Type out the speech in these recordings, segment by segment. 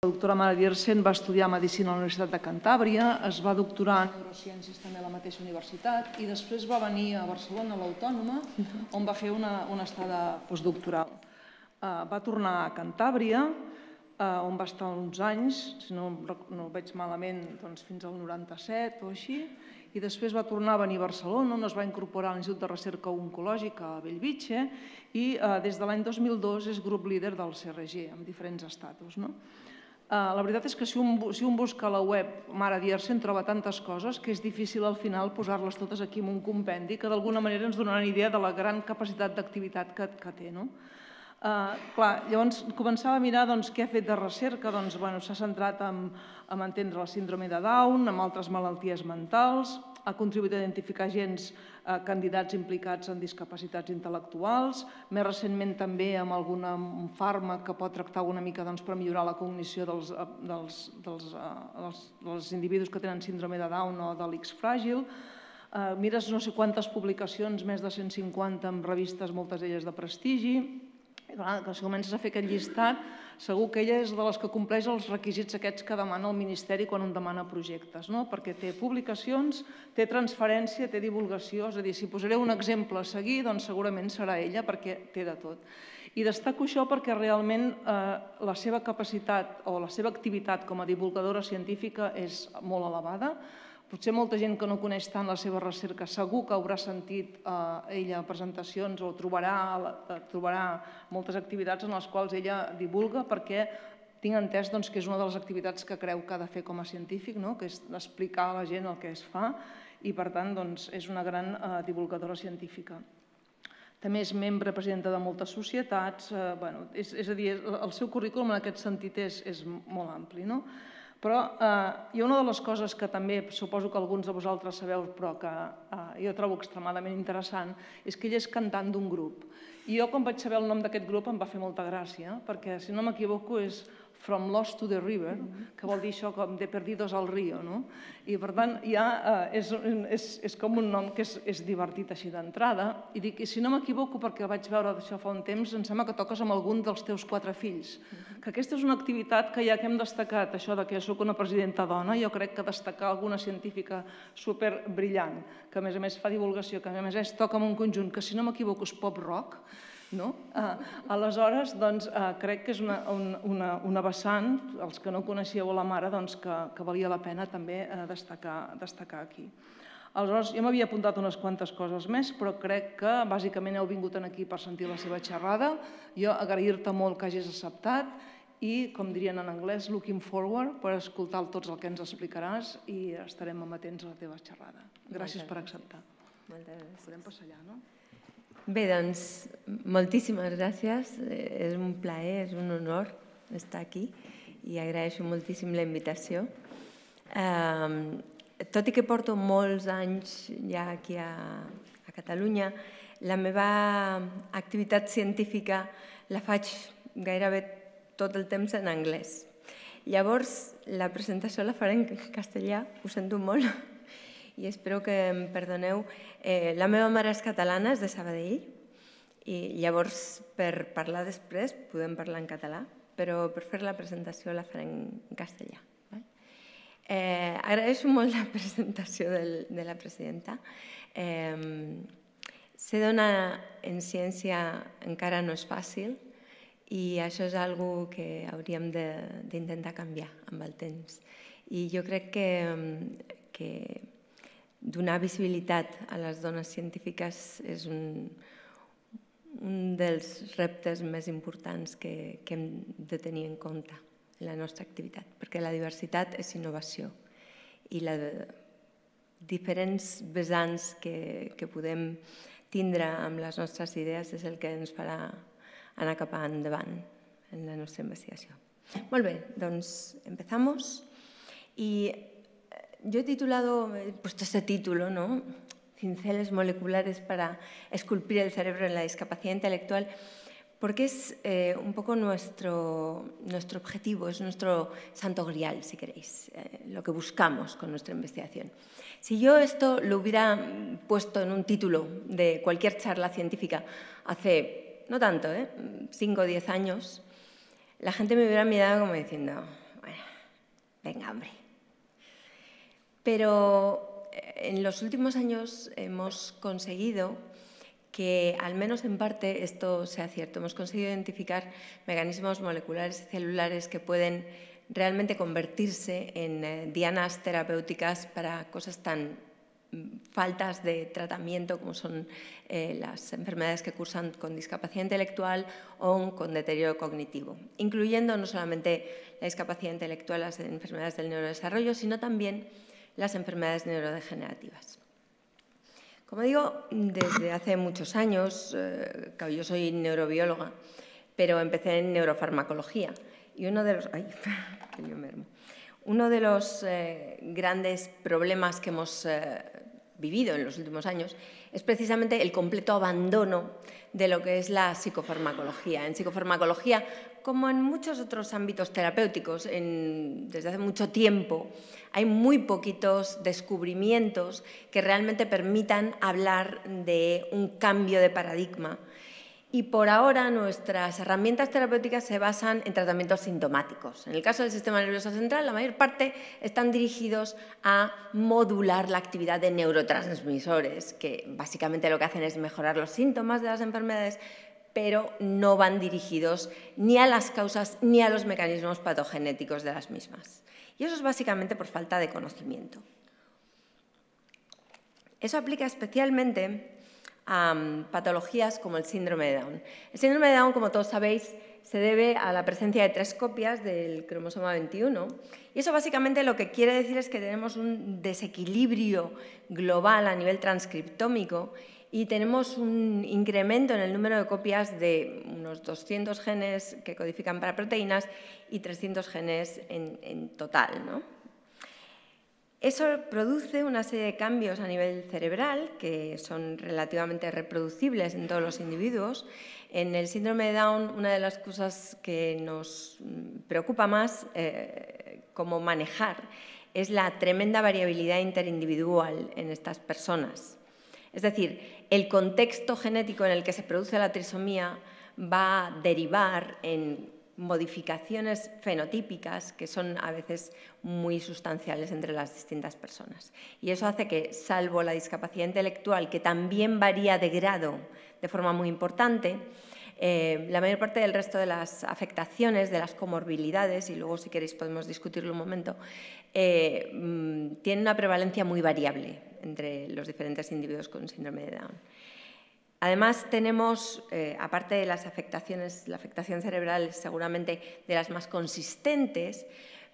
La doctora Mara Diersen va estudiar Medicina a la Universitat de Cantàbria, es va doctorar en Neurociències també a la mateixa universitat i després va venir a Barcelona, a l'Autònoma, on va fer una, una estada postdoctoral. Uh, va tornar a Cantàbria, uh, on va estar uns anys, si no, no ho veig malament, doncs fins al 97 o així, i després va tornar a venir a Barcelona, on es va incorporar a l'Institut de Recerca Oncològica a Bellvitge i uh, des de l'any 2002 és grup líder del CRG, amb diferents estatus. No? Eh, la veritat és que si un, si un busca a la web Mare Diersen troba tantes coses que és difícil al final posar-les totes aquí en un compendi que d'alguna manera ens donaran idea de la gran capacitat d'activitat que, que té. No? Uh, clar, llavors començava a mirar doncs, què ha fet de recerca, doncs, bueno, s'ha centrat en, en entendre la síndrome de Down, en altres malalties mentals, ha contribuït a identificar gens eh, candidats implicats en discapacitats intel·lectuals, més recentment també amb algun fàrmac que pot tractar una mica doncs, per millorar la cognició dels, eh, dels, dels, eh, dels, dels individus que tenen síndrome de Down o de l'X fràgil, eh, mires no sé quantes publicacions, més de 150 en revistes, moltes d'elles de prestigi, i que si comences a fer aquest llistat, segur que ella és de les que compleix els requisits aquests que demana el Ministeri quan un demana projectes, no? perquè té publicacions, té transferència, té divulgació, és a dir, si posaré un exemple a seguir, doncs segurament serà ella perquè té de tot. I destaco això perquè realment eh, la seva capacitat o la seva activitat com a divulgadora científica és molt elevada, Potser molta gent que no coneix tant la seva recerca segur que haurà sentit eh, ella presentacions o trobarà, eh, trobarà moltes activitats en les quals ella divulga perquè tinc entès doncs, que és una de les activitats que creu que ha de fer com a científic, no? que és explicar a la gent el que es fa i per tant doncs, és una gran eh, divulgadora científica. També és membre presidenta de moltes societats, eh, bueno, és, és a dir, el seu currículum en aquest sentit és, és molt ampli. No? Però eh, hi ha una de les coses que també suposo que alguns de vosaltres sabeu, però que eh, jo trobo extremadament interessant, és que ell és cantant d'un grup. I jo, quan vaig saber el nom d'aquest grup, em va fer molta gràcia, perquè, si no m'equivoco, és From Lost to the River, que vol dir això com de perdidos al río, no? I per tant, ja eh, és, és, és com un nom que és, és divertit així d'entrada, i dic, i si no m'equivoco, perquè vaig veure això fa un temps, em sembla que toques amb algun dels teus quatre fills, que aquesta és una activitat que ja que hem destacat, això de que sóc una presidenta dona, jo crec que destacar alguna científica super brillant, que a més a més fa divulgació, que a més a més toca amb un conjunt que si no m'equivoco és pop rock, no? Eh, aleshores, doncs, eh, crec que és una, una, una vessant, els que no coneixeu la mare, doncs, que, que valia la pena també eh, destacar, destacar aquí. Aleshores, jo m'havia apuntat unes quantes coses més, però crec que bàsicament heu vingut aquí per sentir la seva xerrada. Jo agrair-te molt que hagis acceptat i, com dirien en anglès, looking forward per escoltar tots el que ens explicaràs i estarem amatents a la teva xerrada. Gràcies per acceptar. Moltes gràcies. Podem passar allà, no? Bé, doncs, moltíssimes gràcies. És un plaer, és un honor estar aquí i agraeixo moltíssim la invitació. Eh, tot i que porto molts anys ja aquí a, a Catalunya, la meva activitat científica la faig gairebé tot el temps en anglès. Llavors, la presentació la faré en castellà, ho sento molt, i espero que em perdoneu. Eh, la meva mare és catalana, és de Sabadell, i llavors per parlar després podem parlar en català, però per fer la presentació la faré en castellà. Eh, agraeixo molt la presentació del, de la presidenta. Eh, ser dona en ciència encara no és fàcil i això és algo que hauríem d'intentar canviar amb el temps. I jo crec que, que donar visibilitat a les dones científiques és un, un dels reptes més importants que, que hem de tenir en compte en la nostra activitat, perquè la diversitat és innovació i la diferents vessants que, que podem tindre amb les nostres idees és el que ens farà anar cap endavant en la nostra investigació. Molt bé, doncs empezamos. I yo he titulado, he puesto este título, ¿no? Cinceles moleculares para esculpir el cerebro en la discapacidad intelectual, porque es eh, un poco nuestro, nuestro objetivo, es nuestro santo grial, si queréis, eh, lo que buscamos con nuestra investigación. Si yo esto lo hubiera puesto en un título de cualquier charla científica hace, no tanto, ¿eh? 5 o 10 años, la gente me hubiera mirado como diciendo, Venga, hombre. Pero eh, en los últimos años hemos conseguido que, al menos en parte, esto sea cierto. Hemos conseguido identificar mecanismos moleculares y celulares que pueden realmente convertirse en eh, dianas terapéuticas para cosas tan faltas de tratamiento como son eh, las enfermedades que cursan con discapacidad intelectual o con deterioro cognitivo, incluyendo no solamente la discapacidad intelectual, las enfermedades del neurodesarrollo, sino también las enfermedades neurodegenerativas. Como digo, desde hace muchos años, eh, yo soy neurobióloga, pero empecé en neurofarmacología y uno de los... Ay, Uno de los eh, grandes problemas que hemos vivido en los últimos años es precisamente el completo abandono de lo que es la psicofarmacología. En psicofarmacología, como en muchos otros ámbitos terapéuticos, desde hace mucho tiempo, hay muy poquitos descubrimientos que realmente permitan hablar de un cambio de paradigma y por ahora nuestras herramientas terapéuticas se basan en tratamientos sintomáticos. En el caso del sistema nervioso central, la mayor parte están dirigidos a modular la actividad de neurotransmisores, que básicamente lo que hacen es mejorar los síntomas de las enfermedades, pero no van dirigidos ni a las causas ni a los mecanismos patogenéticos de las mismas. Y eso es básicamente por falta de conocimiento. Eso aplica especialmente a patologías como el síndrome de Down. El síndrome de Down, como todos sabéis, se debe a la presencia de tres copias del cromosoma 21 y eso básicamente lo que quiere decir es que tenemos un desequilibrio global a nivel transcriptómico y tenemos un incremento en el número de copias de unos 200 genes que codifican para proteínas y 300 genes en, total. ¿no? Eso produce una serie de cambios a nivel cerebral que son relativamente reproducibles en todos los individuos. En el síndrome de Down, una de las cosas que nos preocupa más eh, como manejar es la tremenda variabilidad interindividual en estas personas. Es decir, el contexto genético en el que se produce la trisomía va a derivar en modificaciones fenotípicas que son a veces muy sustanciales entre las distintas personas. Y eso hace que, salvo la discapacidad intelectual, que también varía de grado de forma muy importante, eh, la mayor parte del resto de las afectaciones, de las comorbilidades, y luego si queréis podemos discutirlo un momento, eh, mm, tienen una prevalencia muy variable entre los diferentes individuos con síndrome de Down. Además, tenemos, eh, aparte de las afectaciones, la afectación cerebral es seguramente de las más consistentes,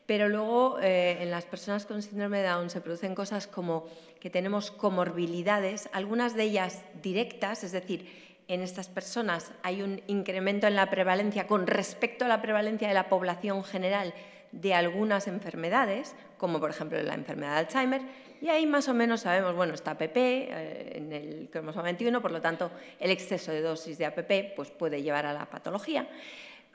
pero luego eh, en las personas con síndrome de Down se producen cosas como que tenemos comorbilidades, algunas de ellas directas, es decir, en estas personas hay un incremento en la prevalencia con respecto a la prevalencia de la población general de algunas enfermedades, como por ejemplo la enfermedad de Alzheimer, y ahí más o menos sabemos, bueno, está APP eh, en el cromosoma 21, por lo tanto el exceso de dosis de APP pues, puede llevar a la patología.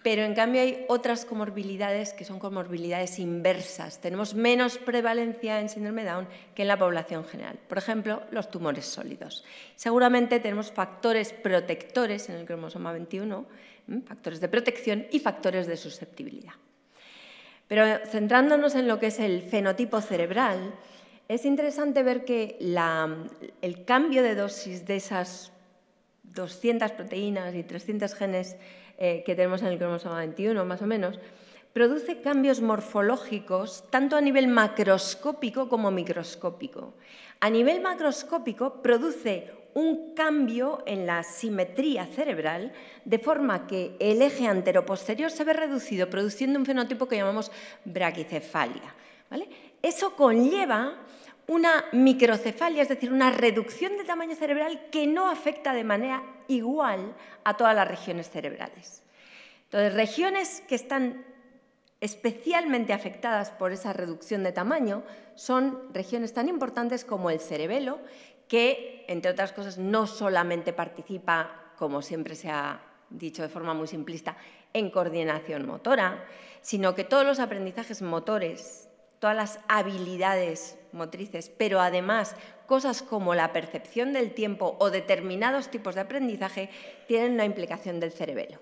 Pero en cambio hay otras comorbilidades que son comorbilidades inversas. Tenemos menos prevalencia en síndrome Down que en la población general. Por ejemplo, los tumores sólidos. Seguramente tenemos factores protectores en el cromosoma 21, factores de protección y factores de susceptibilidad. Pero centrándonos en lo que es el fenotipo cerebral, es interesante ver que el cambio de dosis de esas 200 proteínas y 300 genes eh, que tenemos en el cromosoma 21, más o menos, produce cambios morfológicos tanto a nivel macroscópico como microscópico. A nivel macroscópico produce un cambio en la simetría cerebral, de forma que el eje anteroposterior se ve reducido, produciendo un fenotipo que llamamos braquicefalia. Eso conlleva una microcefalia, es decir, una reducción de tamaño cerebral que no afecta de manera igual a todas las regiones cerebrales. Entonces, regiones que están especialmente afectadas por esa reducción de tamaño son regiones tan importantes como el cerebelo, que, entre otras cosas, no solamente participa, como siempre se ha dicho de forma muy simplista, en coordinación motora, sino que todos los aprendizajes motores, todas las habilidades motrices, pero además cosas como la percepción del tiempo o determinados tipos de aprendizaje tienen una implicación del cerebelo.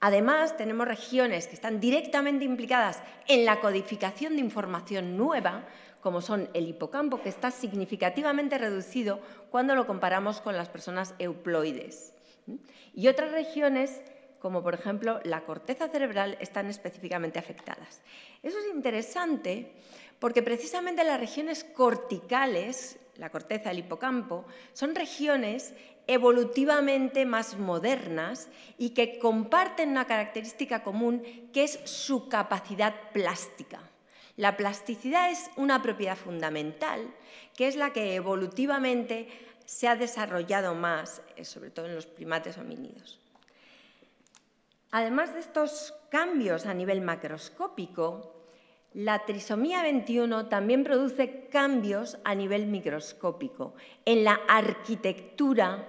Además, tenemos regiones que están directamente implicadas en la codificación de información nueva, como son el hipocampo, que está significativamente reducido cuando lo comparamos con las personas euploides. Y otras regiones, como por ejemplo la corteza cerebral, están específicamente afectadas. Eso es interesante porque precisamente las regiones corticales, la corteza, el hipocampo, son regiones evolutivamente más modernas y que comparten una característica común que es su capacidad plástica. La plasticidad es una propiedad fundamental que es la que evolutivamente se ha desarrollado más, eh, sobre todo en los primates homínidos. Además de estos cambios a nivel macroscópico, la trisomía 21 también produce cambios a nivel microscópico en la arquitectura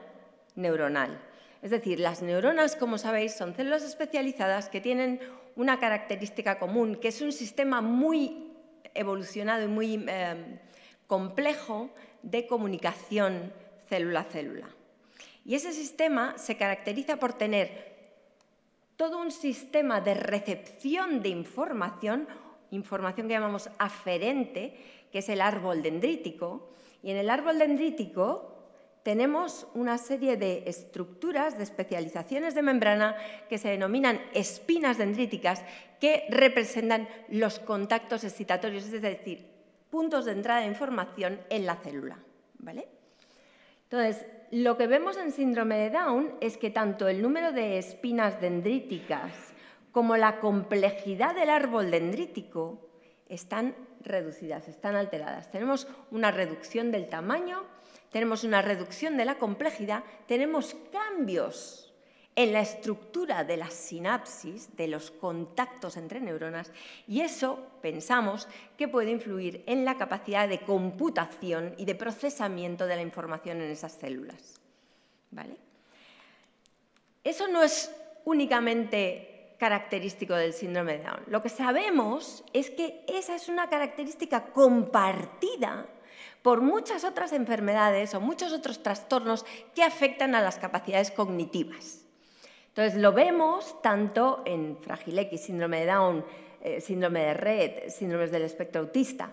neuronal. Es decir, las neuronas, como sabéis, son células especializadas que tienen una característica común, que es un sistema muy evolucionado y muy eh, complejo de comunicación célula-célula. Y ese sistema se caracteriza por tener todo un sistema de recepción de información, información que llamamos aferente, que es el árbol dendrítico. Y en el árbol dendrítico tenemos una serie de estructuras, de especializaciones de membrana que se denominan espinas dendríticas, que representan los contactos excitatorios, es decir, puntos de entrada de información en la célula. ¿vale? Entonces, lo que vemos en síndrome de Down es que tanto el número de espinas dendríticas como la complejidad del árbol dendrítico están reducidas, están alteradas. Tenemos una reducción del tamaño tenemos una reducción de la complejidad, tenemos cambios en la estructura de la sinapsis, de los contactos entre neuronas, y eso pensamos que puede influir en la capacidad de computación y de procesamiento de la información en esas células. ¿Vale? Eso no es únicamente característico del síndrome de Down. Lo que sabemos es que esa es una característica compartida por muchas otras enfermedades o muchos otros trastornos que afectan a las capacidades cognitivas. Entonces, lo vemos tanto en Fragile X, síndrome de Down, eh, síndrome de Red, síndromes del espectro autista,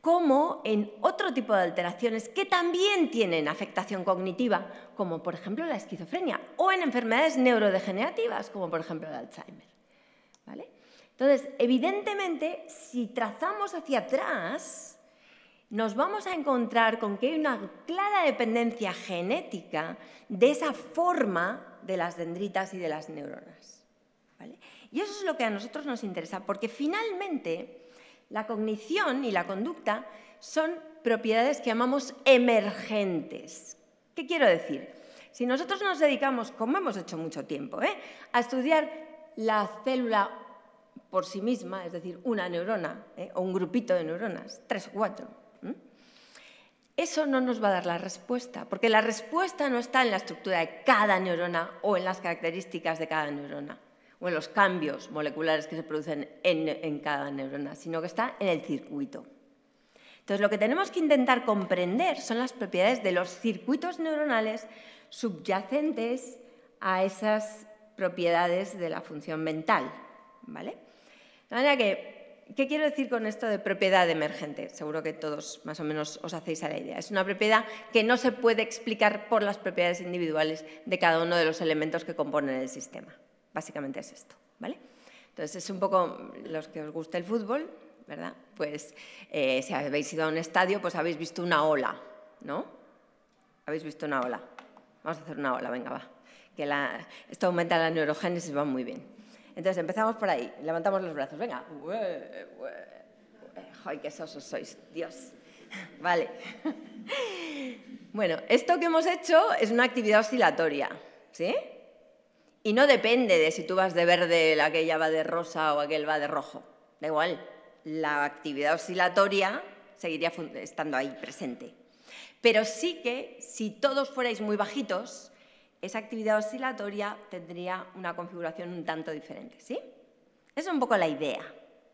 como en otro tipo de alteraciones que también tienen afectación cognitiva, como por ejemplo la esquizofrenia, o en enfermedades neurodegenerativas, como por ejemplo el Alzheimer. Entonces, evidentemente, si trazamos hacia atrás, nos vamos a encontrar con que hay una clara dependencia genética de esa forma de las dendritas y de las neuronas. Y eso es lo que a nosotros nos interesa, porque finalmente la cognición y la conducta son propiedades que llamamos emergentes. ¿Qué quiero decir? Si nosotros nos dedicamos, como hemos hecho mucho tiempo, ¿eh? a estudiar la célula por sí misma, es decir, una neurona ¿eh? o un grupito de neuronas, tres o cuatro, eso no nos va a dar la respuesta, porque la respuesta no está en la estructura de cada neurona o en las características de cada neurona o en los cambios moleculares que se producen en, cada neurona, sino que está en el circuito. Entonces, lo que tenemos que intentar comprender son las propiedades de los circuitos neuronales subyacentes a esas propiedades de la función mental. ¿vale? De manera que ¿Qué quiero decir con esto de propiedad emergente? Seguro que todos más o menos os hacéis a la idea. Es una propiedad que no se puede explicar por las propiedades individuales de cada uno de los elementos que componen el sistema. Básicamente es esto, ¿vale? Entonces es un poco los que os gusta el fútbol, ¿verdad? Pues eh, si habéis ido a un estadio, pues habéis visto una ola, ¿no? Habéis visto una ola. Vamos a hacer una ola, venga, va. Que esto aumenta la neurogénesis, va muy bien. Entonces empezamos por ahí, levantamos los brazos, venga. ¡Ay, qué sosos sois! Dios. Vale. Bueno, esto que hemos hecho es una actividad oscilatoria, ¿sí? Y no depende de si tú vas de verde, aquella va de rosa o aquel va de rojo. Da igual, la actividad oscilatoria seguiría estando ahí presente. Pero sí que si todos fuerais muy bajitos, esa actividad oscilatoria tendría una configuración un tanto diferente. ¿sí? Esa es un poco la idea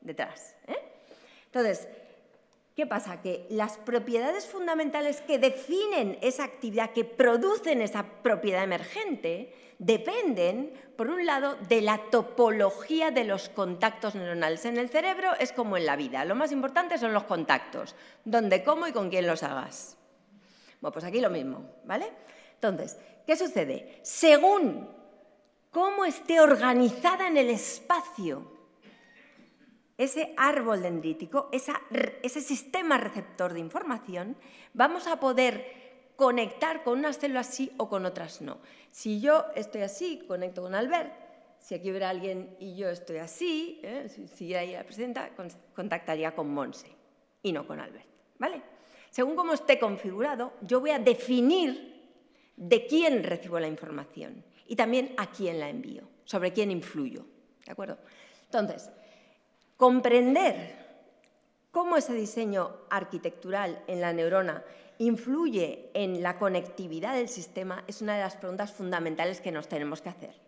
detrás. ¿eh? Entonces, ¿Qué pasa? Que las propiedades fundamentales que definen esa actividad, que producen esa propiedad emergente, dependen, por un lado, de la topología de los contactos neuronales. En el cerebro es como en la vida. Lo más importante son los contactos, dónde, cómo y con quién los hagas. Bueno, pues aquí lo mismo, ¿vale? Entonces, ¿qué sucede? Según cómo esté organizada en el espacio ese árbol dendrítico, ese sistema receptor de información, vamos a poder conectar con unas células sí o con otras no. Si yo estoy así, conecto con Albert. Si aquí hubiera alguien y yo estoy así, ¿eh? si, ella la presenta, contactaría con Monse y no con Albert. ¿vale? Según cómo esté configurado, yo voy a definir de quién recibo la información y también a quién la envío, sobre quién influyo. ¿De acuerdo? Entonces, comprender cómo ese diseño arquitectural en la neurona influye en la conectividad del sistema es una de las preguntas fundamentales que nos tenemos que hacer.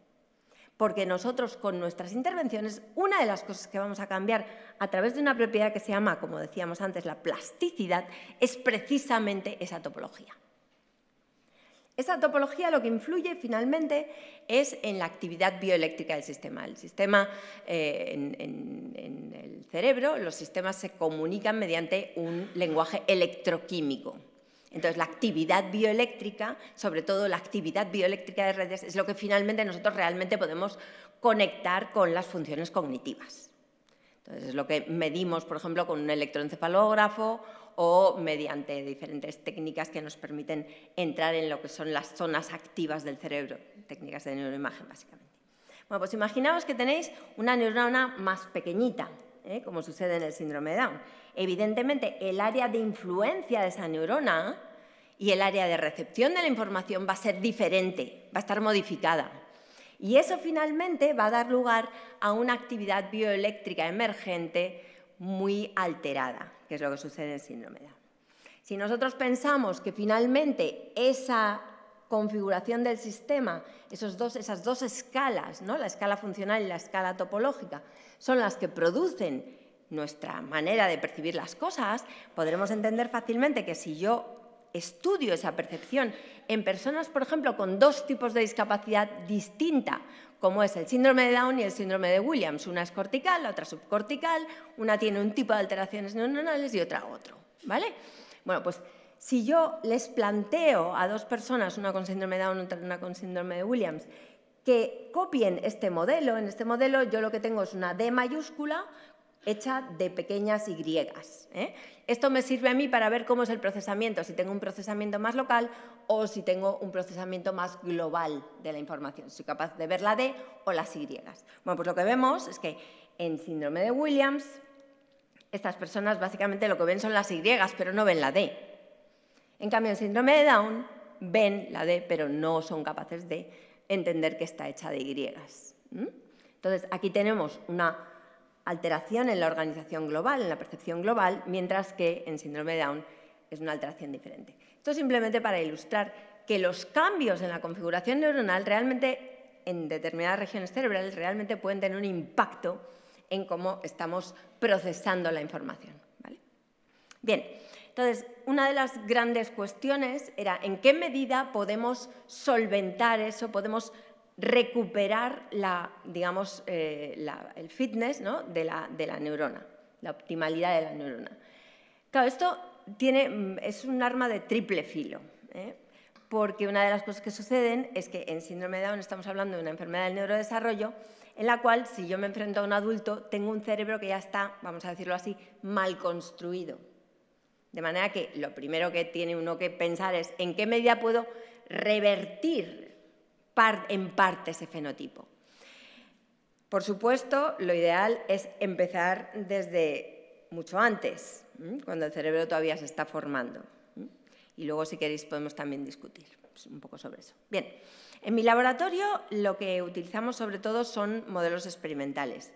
Porque nosotros con nuestras intervenciones, una de las cosas que vamos a cambiar a través de una propiedad que se llama, como decíamos antes, la plasticidad, es precisamente esa topología. Esa topología lo que influye finalmente es en la actividad bioeléctrica del sistema. El sistema, eh, en, en, el cerebro, los sistemas se comunican mediante un lenguaje electroquímico. Entonces, la actividad bioeléctrica, sobre todo la actividad bioeléctrica de redes, es lo que finalmente nosotros realmente podemos conectar con las funciones cognitivas. Entonces, es lo que medimos, por ejemplo, con un electroencefalógrafo o mediante diferentes técnicas que nos permiten entrar en lo que son las zonas activas del cerebro, técnicas de neuroimagen, básicamente. Bueno, pues imaginaos que tenéis una neurona más pequeñita, ¿eh? como sucede en el síndrome de Down. Evidentemente, el área de influencia de esa neurona y el área de recepción de la información va a ser diferente, va a estar modificada. Y eso finalmente va a dar lugar a una actividad bioeléctrica emergente muy alterada que es lo que sucede en síndrome Down. Si nosotros pensamos que finalmente esa configuración del sistema, esos dos, esas dos escalas, ¿no? la escala funcional y la escala topológica, son las que producen nuestra manera de percibir las cosas, podremos entender fácilmente que si yo estudio esa percepción en personas, por ejemplo, con dos tipos de discapacidad distinta, como es el síndrome de Down y el síndrome de Williams. Una es cortical, la otra subcortical, una tiene un tipo de alteraciones neuronales y otra otro. ¿vale? Bueno, pues si yo les planteo a dos personas, una con síndrome de Down y otra con síndrome de Williams, que copien este modelo, en este modelo yo lo que tengo es una D mayúscula hecha de pequeñas Y. ¿eh? Esto me sirve a mí para ver cómo es el procesamiento, si tengo un procesamiento más local o si tengo un procesamiento más global de la información. Soy capaz de ver la D o las Y. Bueno, pues lo que vemos es que en síndrome de Williams, estas personas básicamente lo que ven son las Y, pero no ven la D. En cambio, en síndrome de Down, ven la D, pero no son capaces de entender que está hecha de Y. Entonces, aquí tenemos una alteración en la organización global, en la percepción global, mientras que en síndrome de Down es una alteración diferente. Esto simplemente para ilustrar que los cambios en la configuración neuronal realmente en determinadas regiones cerebrales realmente pueden tener un impacto en cómo estamos procesando la información. Bien, entonces, una de las grandes cuestiones era en qué medida podemos solventar eso, podemos recuperar la, digamos, eh, el fitness de, la, de, la, neurona, la optimalidad de la neurona. Claro, esto tiene, mm, es un arma de triple filo, ¿eh? porque una de las cosas que suceden es que en síndrome de Down estamos hablando de una enfermedad del neurodesarrollo en la cual si yo me enfrento a un adulto tengo un cerebro que ya está, vamos a decirlo así, mal construido. De manera que lo primero que tiene uno que pensar es en qué medida puedo revertir en parte ese fenotipo. Por supuesto, lo ideal es empezar desde mucho antes, cuando el cerebro todavía se está formando. Y luego, si queréis, podemos también discutir un poco sobre eso. Bien, en mi laboratorio lo que utilizamos sobre todo son modelos experimentales.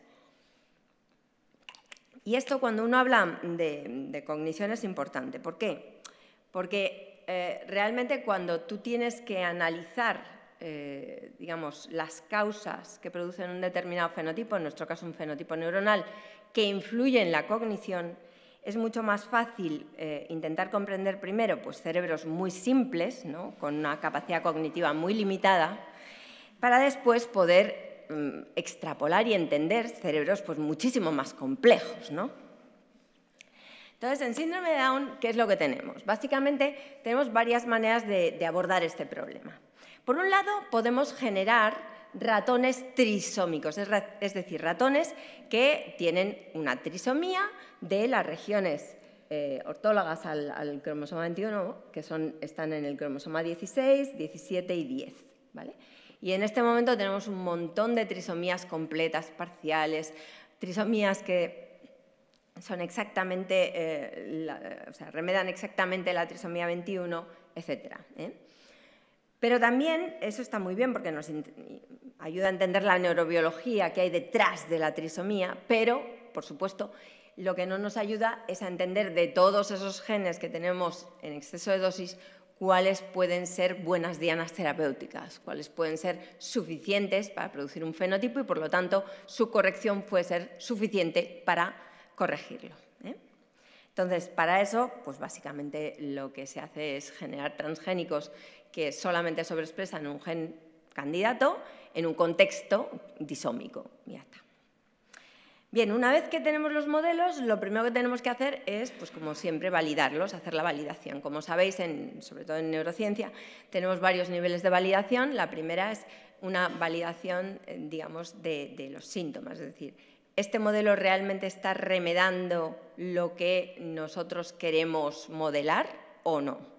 Y esto cuando uno habla de, cognición es importante. ¿Por qué? Porque eh, realmente cuando tú tienes que analizar eh, digamos, las causas que producen un determinado fenotipo, en nuestro caso un fenotipo neuronal, que influye en la cognición, es mucho más fácil eh, intentar comprender primero pues, cerebros muy simples, con una capacidad cognitiva muy limitada, para después poder mm, extrapolar y entender cerebros pues, muchísimo más complejos. Entonces, en síndrome de Down, ¿qué es lo que tenemos? Básicamente, tenemos varias maneras de abordar este problema. Por un lado, podemos generar ratones trisómicos, es decir, ratones que tienen una trisomía de las regiones eh, ortólogas al, cromosoma 21, que están en el cromosoma 16, 17 y 10. ¿vale? Y en este momento tenemos un montón de trisomías completas, parciales, trisomías que son exactamente, eh, o sea, remedan exactamente la trisomía 21, etc. Pero también eso está muy bien porque nos ayuda a entender la neurobiología que hay detrás de la trisomía, pero, por supuesto, lo que no nos ayuda es a entender de todos esos genes que tenemos en exceso de dosis cuáles pueden ser buenas dianas terapéuticas, cuáles pueden ser suficientes para producir un fenotipo y por lo tanto su corrección puede ser suficiente para corregirlo. ¿eh? Entonces, para eso, pues básicamente lo que se hace es generar transgénicos que solamente sobreexpresan un gen candidato en un contexto disómico. Ya está. Bien, una vez que tenemos los modelos, lo primero que tenemos que hacer es, pues como siempre, validarlos, hacer la validación. Como sabéis, sobre todo en neurociencia, tenemos varios niveles de validación. La primera es una validación, eh, digamos, de, los síntomas, es decir, ¿este modelo realmente está remedando lo que nosotros queremos modelar o no?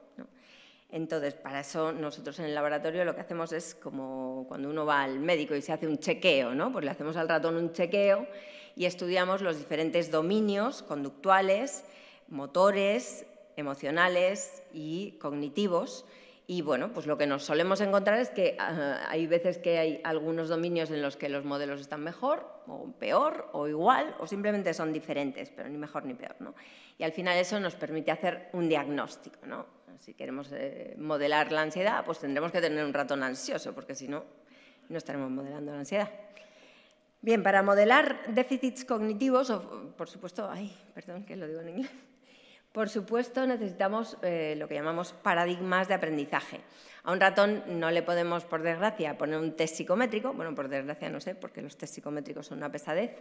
Entonces, para eso nosotros en el laboratorio lo que hacemos es como cuando uno va al médico y se hace un chequeo, ¿no? Pues le hacemos al ratón un chequeo y estudiamos los diferentes dominios conductuales, motores, emocionales y cognitivos. Y bueno, pues lo que nos solemos encontrar es que ah, hay veces que hay algunos dominios en los que los modelos están mejor o peor o igual o simplemente son diferentes, pero ni mejor ni peor. ¿no? Y al final eso nos permite hacer un diagnóstico. ¿no? Si queremos eh, modelar la ansiedad, pues tendremos que tener un ratón ansioso, porque si no, no estaremos modelando la ansiedad. Bien, para modelar déficits cognitivos, por supuesto, ay, perdón que lo digo en inglés, por supuesto necesitamos eh, lo que llamamos paradigmas de aprendizaje. A un ratón no le podemos, por desgracia, poner un test psicométrico, bueno, por desgracia no sé, porque los test psicométricos son una pesadez,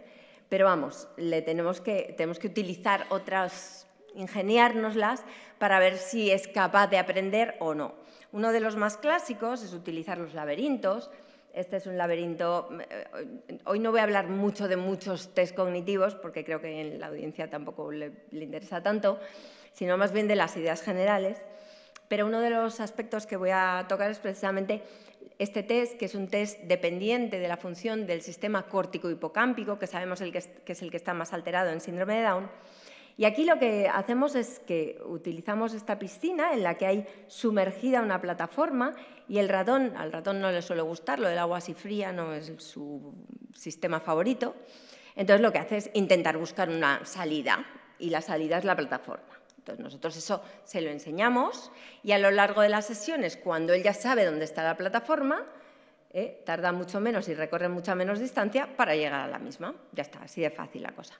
pero vamos, le tenemos que, tenemos que utilizar otras, ingeniárnoslas para ver si es capaz de aprender o no. Uno de los más clásicos es utilizar los laberintos, este es un laberinto. Eh, hoy no voy a hablar mucho de muchos test cognitivos, porque creo que en la audiencia tampoco le, interesa tanto, sino más bien de las ideas generales. Pero uno de los aspectos que voy a tocar es precisamente este test, que es un test dependiente de la función del sistema córtico-hipocámpico, que sabemos que es el que está más alterado en síndrome de Down, y aquí lo que hacemos es que utilizamos esta piscina en la que hay sumergida una plataforma y el ratón, al ratón no le suele gustar, lo del agua así fría no es su sistema favorito. Entonces lo que hace es intentar buscar una salida y la salida es la plataforma. Entonces nosotros eso se lo enseñamos y a lo largo de las sesiones, cuando él ya sabe dónde está la plataforma, eh, tarda mucho menos y recorre mucha menos distancia para llegar a la misma. Ya está, así de fácil la cosa.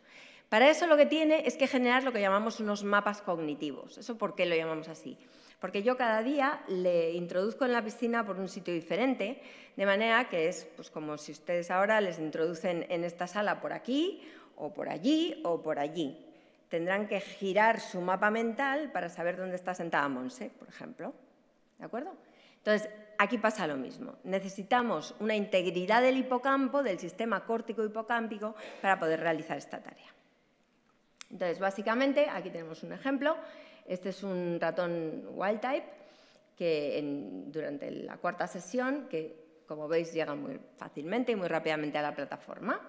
Para eso lo que tiene es que generar lo que llamamos unos mapas cognitivos. ¿Eso por qué lo llamamos así? Porque yo cada día le introduzco en la piscina por un sitio diferente, de manera que es pues, como si ustedes ahora les introducen en esta sala por aquí, o por allí, o por allí. Tendrán que girar su mapa mental para saber dónde está sentada Monse, por ejemplo. ¿De acuerdo? Entonces, aquí pasa lo mismo. Necesitamos una integridad del hipocampo, del sistema córtico hipocámpico, para poder realizar esta tarea. Entonces, básicamente, aquí tenemos un ejemplo. Este es un ratón wild type que durante la cuarta sesión, que como veis llega muy fácilmente y muy rápidamente a la plataforma.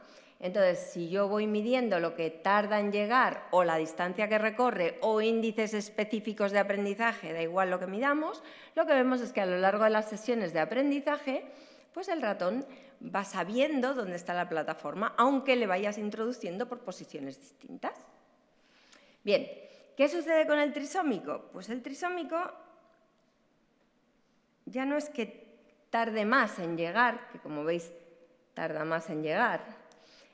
Entonces, si yo voy midiendo lo que tarda en llegar o la distancia que recorre o índices específicos de aprendizaje, da igual lo que midamos, lo que vemos es que a lo largo de las sesiones de aprendizaje, pues el ratón va sabiendo dónde está la plataforma, aunque le vayas introduciendo por posiciones distintas. Bien, ¿qué sucede con el trisómico? Pues el trisómico ya no es que tarde más en llegar, que como veis tarda más en llegar,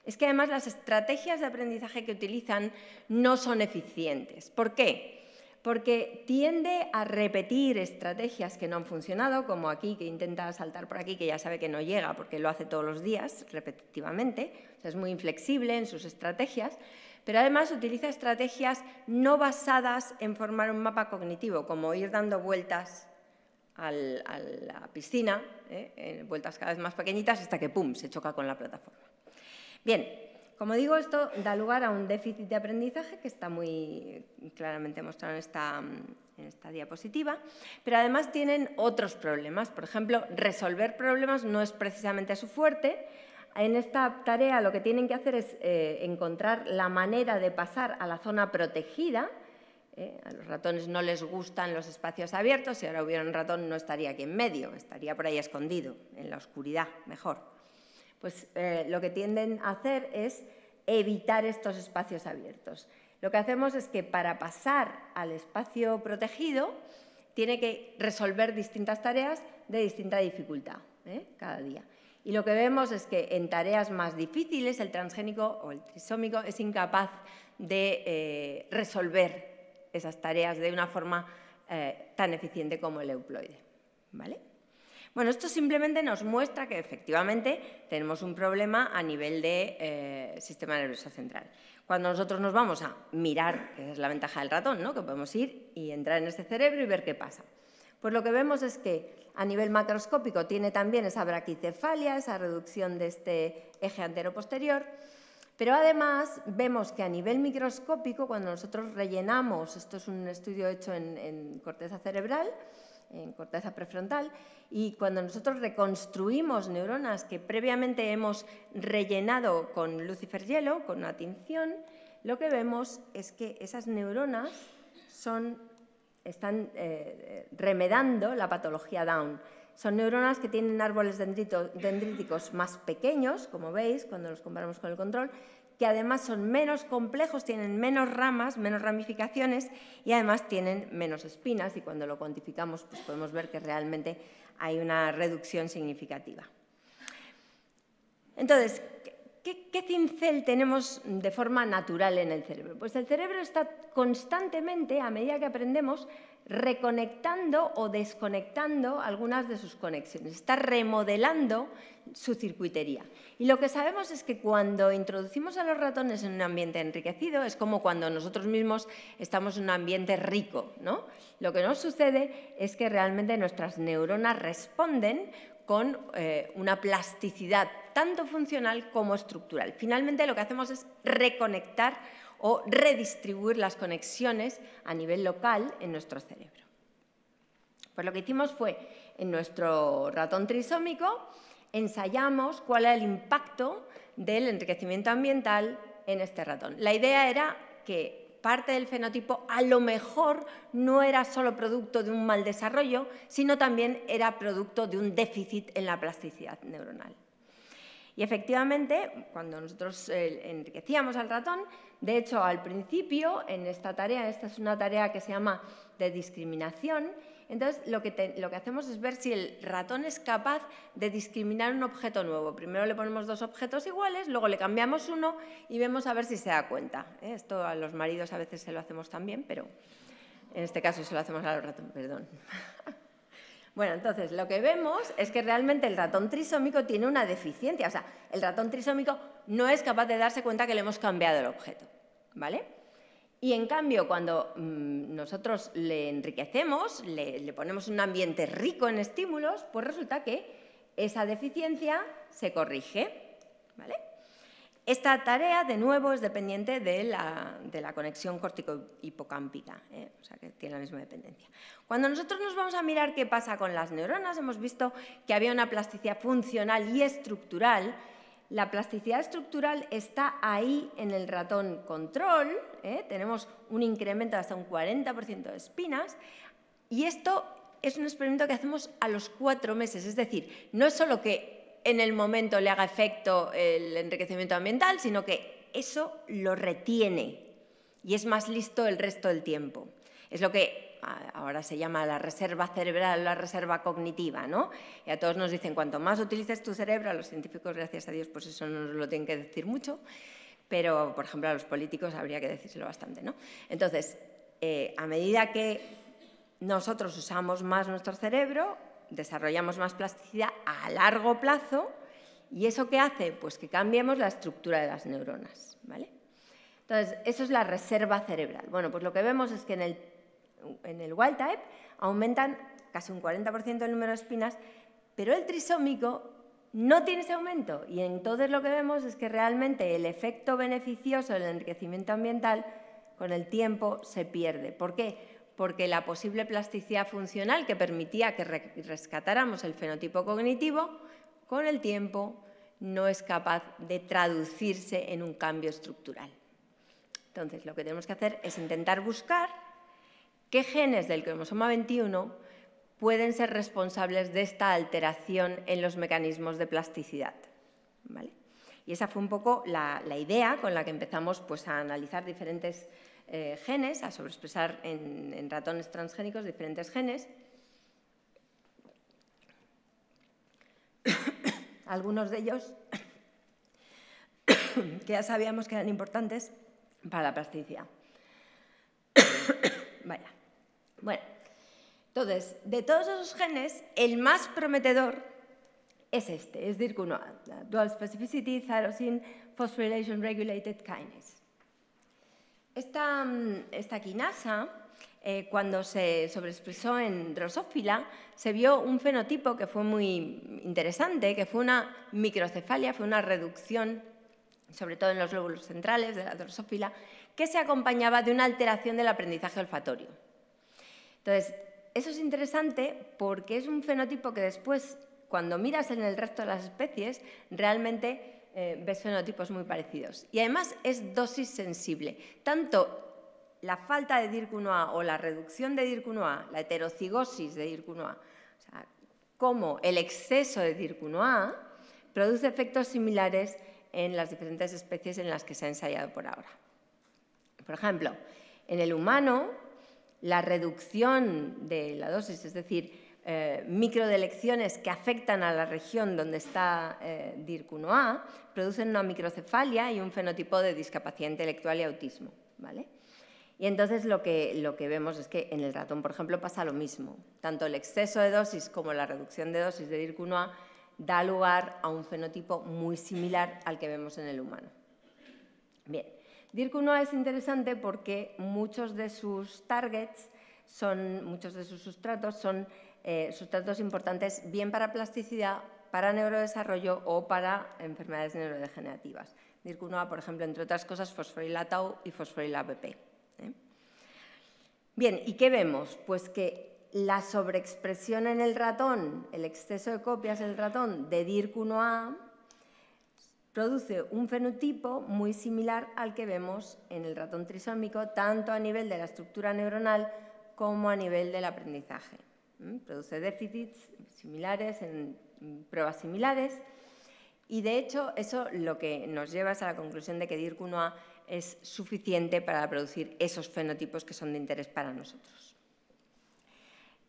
es que además las estrategias de aprendizaje que utilizan no son eficientes. ¿Por qué? Porque tiende a repetir estrategias que no han funcionado, como aquí, que intenta saltar por aquí, que ya sabe que no llega porque lo hace todos los días, repetitivamente. es muy inflexible en sus estrategias, pero además utiliza estrategias no basadas en formar un mapa cognitivo, como ir dando vueltas a la piscina, ¿eh? vueltas cada vez más pequeñitas, hasta que ¡pum! se choca con la plataforma. Bien, como digo, esto da lugar a un déficit de aprendizaje que está muy claramente mostrado en esta, en esta diapositiva, pero además tienen otros problemas. Por ejemplo, resolver problemas no es precisamente su fuerte. En esta tarea lo que tienen que hacer es eh, encontrar la manera de pasar a la zona protegida. ¿eh? A los ratones no les gustan los espacios abiertos. Si ahora hubiera un ratón no estaría aquí en medio, estaría por ahí escondido, en la oscuridad, mejor pues eh, lo que tienden a hacer es evitar estos espacios abiertos. Lo que hacemos es que para pasar al espacio protegido tiene que resolver distintas tareas de distinta dificultad cada día. Y lo que vemos es que en tareas más difíciles el transgénico o el trisómico es incapaz de eh, resolver esas tareas de una forma tan eficiente como el euploide. ¿vale? Bueno, esto simplemente nos muestra que efectivamente tenemos un problema a nivel de eh, sistema nervioso central. Cuando nosotros nos vamos a mirar, que es la ventaja del ratón, ¿no? que podemos ir y entrar en este cerebro y ver qué pasa. Pues lo que vemos es que a nivel macroscópico tiene también esa braquicefalia, esa reducción de este eje antero-posterior, pero además vemos que a nivel microscópico, cuando nosotros rellenamos, esto es un estudio hecho en corteza cerebral, en corteza prefrontal, y cuando nosotros reconstruimos neuronas que previamente hemos rellenado con lucifer hielo, con una tinción, lo que vemos es que esas neuronas están eh, remedando la patología Down. Son neuronas que tienen árboles dendríticos más pequeños, como veis, cuando los comparamos con el control, que además son menos complejos, tienen menos ramas, menos ramificaciones y además tienen menos espinas y cuando lo cuantificamos pues podemos ver que realmente hay una reducción significativa. Entonces, ¿qué, cincel tenemos de forma natural en el cerebro? Pues el cerebro está constantemente, a medida que aprendemos, reconectando o desconectando algunas de sus conexiones, está remodelando su circuitería. Y lo que sabemos es que cuando introducimos a los ratones en un ambiente enriquecido es como cuando nosotros mismos estamos en un ambiente rico. ¿no? Lo que nos sucede es que realmente nuestras neuronas responden con eh, una plasticidad tanto funcional como estructural. Finalmente lo que hacemos es reconectar o redistribuir las conexiones a nivel local en nuestro cerebro. Pues lo que hicimos fue, en nuestro ratón trisómico, ensayamos cuál era el impacto del enriquecimiento ambiental en este ratón. La idea era que parte del fenotipo a lo mejor no era solo producto de un mal desarrollo, sino también era producto de un déficit en la plasticidad neuronal. Y efectivamente, cuando nosotros eh, enriquecíamos al ratón, de hecho, al principio, en esta tarea, esta es una tarea que se llama de discriminación, entonces lo que, lo que hacemos es ver si el ratón es capaz de discriminar un objeto nuevo. Primero le ponemos dos objetos iguales, luego le cambiamos uno y vemos a ver si se da cuenta. ¿eh? Esto a los maridos a veces se lo hacemos también, pero en este caso se lo hacemos a los ratones, perdón. Bueno, entonces lo que vemos es que realmente el ratón trisómico tiene una deficiencia. O sea, el ratón trisómico no es capaz de darse cuenta que le hemos cambiado el objeto. ¿Vale? Y en cambio, cuando mm, nosotros le enriquecemos, le, ponemos un ambiente rico en estímulos, pues resulta que esa deficiencia se corrige. ¿Vale? Esta tarea, de nuevo, es dependiente de la, conexión córtico-hipocámpica, ¿eh? o sea que tiene la misma dependencia. Cuando nosotros nos vamos a mirar qué pasa con las neuronas, hemos visto que había una plasticidad funcional y estructural. La plasticidad estructural está ahí en el ratón control, ¿eh? tenemos un incremento de hasta un 40% de espinas, y esto es un experimento que hacemos a los cuatro meses, es decir, no es solo que en el momento le haga efecto el enriquecimiento ambiental, sino que eso lo retiene y es más listo el resto del tiempo. Es lo que ahora se llama la reserva cerebral, la reserva cognitiva, ¿no? Y a todos nos dicen, cuanto más utilices tu cerebro, a los científicos, gracias a Dios, pues eso no nos lo tienen que decir mucho, pero, por ejemplo, a los políticos habría que decírselo bastante, ¿no? Entonces, eh, a medida que nosotros usamos más nuestro cerebro, desarrollamos más plasticidad a largo plazo, ¿y eso qué hace? Pues que cambiemos la estructura de las neuronas, ¿vale? Entonces, eso es la reserva cerebral. Bueno, pues lo que vemos es que en el, en el wild type aumentan casi un 40% el número de espinas, pero el trisómico no tiene ese aumento. Y entonces lo que vemos es que realmente el efecto beneficioso del enriquecimiento ambiental con el tiempo se pierde. ¿Por qué? Porque la posible plasticidad funcional que permitía que rescatáramos el fenotipo cognitivo, con el tiempo no es capaz de traducirse en un cambio estructural. Entonces, lo que tenemos que hacer es intentar buscar qué genes del cromosoma 21 pueden ser responsables de esta alteración en los mecanismos de plasticidad. Y esa fue un poco la, idea con la que empezamos pues, a analizar diferentes eh, genes, a sobreexpresar en, ratones transgénicos diferentes genes. Algunos de ellos que ya sabíamos que eran importantes para la plasticidad. Vaya. Bueno, entonces, de todos esos genes, el más prometedor es este, es DIRC1A, Dual Specificity Tyrosine Phosphorylation Regulated Kinase. Esta, mm, esta quinasa, eh, cuando se sobreexpresó en Drosophila, se vio un fenotipo que fue muy interesante, que fue una microcefalia, fue una reducción sobre todo en los lóbulos centrales de la drosófila, que se acompañaba de una alteración del aprendizaje olfatorio. Entonces, eso es interesante porque es un fenotipo que después, cuando miras en el resto de las especies, realmente eh, ves fenotipos muy parecidos. Y además es dosis sensible. Tanto la falta de DIRC1A o la reducción de DIRC1A, la heterocigosis de DIRC1A, como el exceso de DIRC1A, produce efectos similares en las diferentes especies en las que se ha ensayado por ahora. Por ejemplo, en el humano, la reducción de la dosis, es decir, eh, microdelecciones que afectan a la región donde está eh, DIRC1A, producen una microcefalia y un fenotipo de discapacidad intelectual y autismo. ¿vale? Y entonces lo que, lo que vemos es que en el ratón, por ejemplo, pasa lo mismo. Tanto el exceso de dosis como la reducción de dosis de DIRC1A da lugar a un fenotipo muy similar al que vemos en el humano. Bien, DIRC1 es interesante porque muchos de sus targets, son, muchos de sus sustratos son eh, sustratos importantes bien para plasticidad, para neurodesarrollo o para enfermedades neurodegenerativas. DIRC1A, por ejemplo, entre otras cosas, fosforila tau y fosforila BP. ¿eh? Bien, ¿y qué vemos? Pues que la sobreexpresión en el ratón, el exceso de copias en el ratón de DIRC1A, produce un fenotipo muy similar al que vemos en el ratón trisómico, tanto a nivel de la estructura neuronal como a nivel del aprendizaje. Produce déficits similares en pruebas similares y de hecho eso lo que nos lleva es a la conclusión de que DIRC1A es suficiente para producir esos fenotipos que son de interés para nosotros.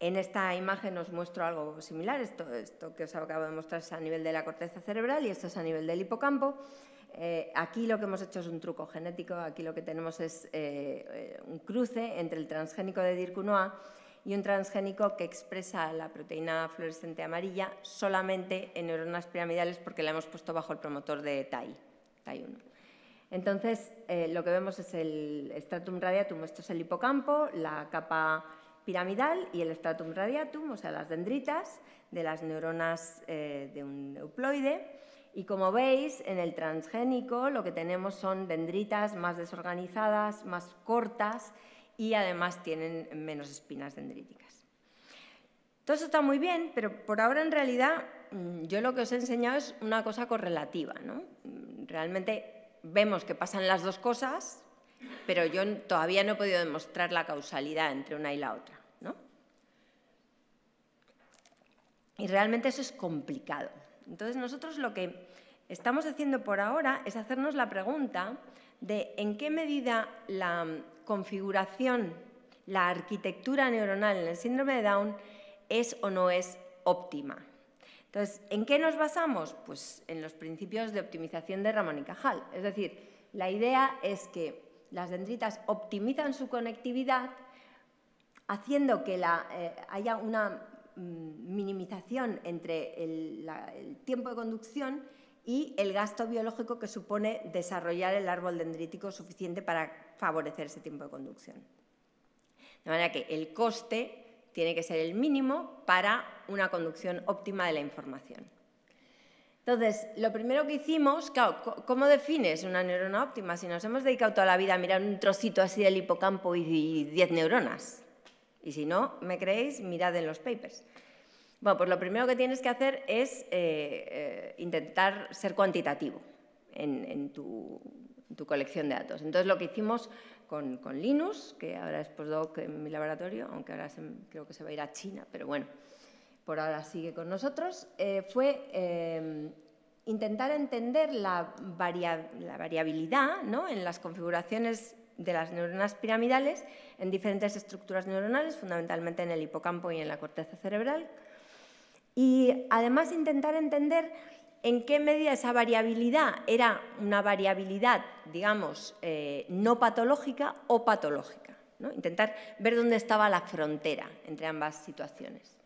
En esta imagen os muestro algo similar, esto, que os acabo de mostrar es a nivel de la corteza cerebral y esto es a nivel del hipocampo. Eh, aquí lo que hemos hecho es un truco genético, aquí lo que tenemos es eh, un cruce entre el transgénico de DIRC1A y un transgénico que expresa la proteína fluorescente amarilla solamente en neuronas piramidales porque la hemos puesto bajo el promotor de TAI, TAI1. Entonces, eh, lo que vemos es el stratum radiatum, esto es el hipocampo, la capa piramidal y el stratum radiatum, o sea, las dendritas de las neuronas eh, de un euploide. Y como veis, en el transgénico lo que tenemos son dendritas más desorganizadas, más cortas y además tienen menos espinas dendríticas. Todo eso está muy bien, pero por ahora en realidad mm, yo lo que os he enseñado es una cosa correlativa. ¿no? Realmente vemos que pasan las dos cosas, pero yo todavía no he podido demostrar la causalidad entre una y la otra. ¿no? Y realmente eso es complicado. Entonces nosotros lo que estamos haciendo por ahora es hacernos la pregunta de en qué medida la configuración la arquitectura neuronal en el síndrome de Down es o no es óptima. Entonces, ¿en qué nos basamos? Pues en los principios de optimización de Ramón y Cajal. Es decir, la idea es que las dendritas optimizan su conectividad haciendo que eh, haya una mm, minimización entre el, el tiempo de conducción y el gasto biológico que supone desarrollar el árbol dendrítico suficiente para favorecer ese tiempo de conducción. De manera que el coste tiene que ser el mínimo para una conducción óptima de la información. Entonces, lo primero que hicimos, claro, ¿cómo defines una neurona óptima? Si nos hemos dedicado toda la vida a mirar un trocito así del hipocampo y 10 neuronas. Y si no, ¿me creéis? Mirad en los papers. Bueno, pues lo primero que tienes que hacer es eh, eh, intentar ser cuantitativo en, tu, colección de datos. Entonces, lo que hicimos con, Linus, que ahora es postdoc en mi laboratorio, aunque ahora creo que se va a ir a China, pero bueno, por ahora sigue con nosotros, eh, fue intentar entender la, variabilidad en las configuraciones de las neuronas piramidales en diferentes estructuras neuronales, fundamentalmente en el hipocampo y en la corteza cerebral, y además intentar entender en qué medida esa variabilidad era una variabilidad, digamos, eh, no patológica o patológica. Intentar ver dónde estaba la frontera entre ambas situaciones.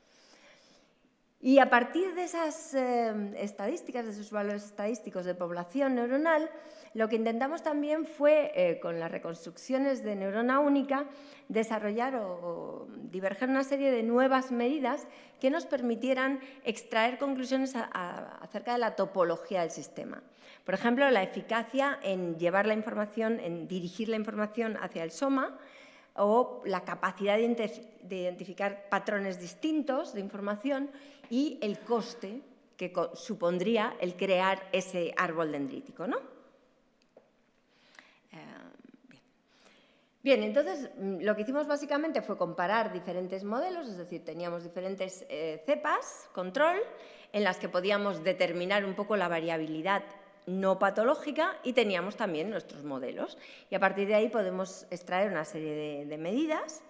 Y a partir de esas eh, estadísticas, de esos valores estadísticos de población neuronal, lo que intentamos también fue, eh, con las reconstrucciones de neurona única, desarrollar o, diverger una serie de nuevas medidas que nos permitieran extraer conclusiones acerca de la topología del sistema. Por ejemplo, la eficacia en llevar la información, en dirigir la información hacia el soma, o la capacidad de identificar patrones distintos de información y el coste que supondría el crear ese árbol dendrítico. ¿no? Eh, bien. entonces mm, lo que hicimos básicamente fue comparar diferentes modelos, es decir, teníamos diferentes eh, cepas, control, en las que podíamos determinar un poco la variabilidad no patológica y teníamos también nuestros modelos. Y a partir de ahí podemos extraer una serie de, medidas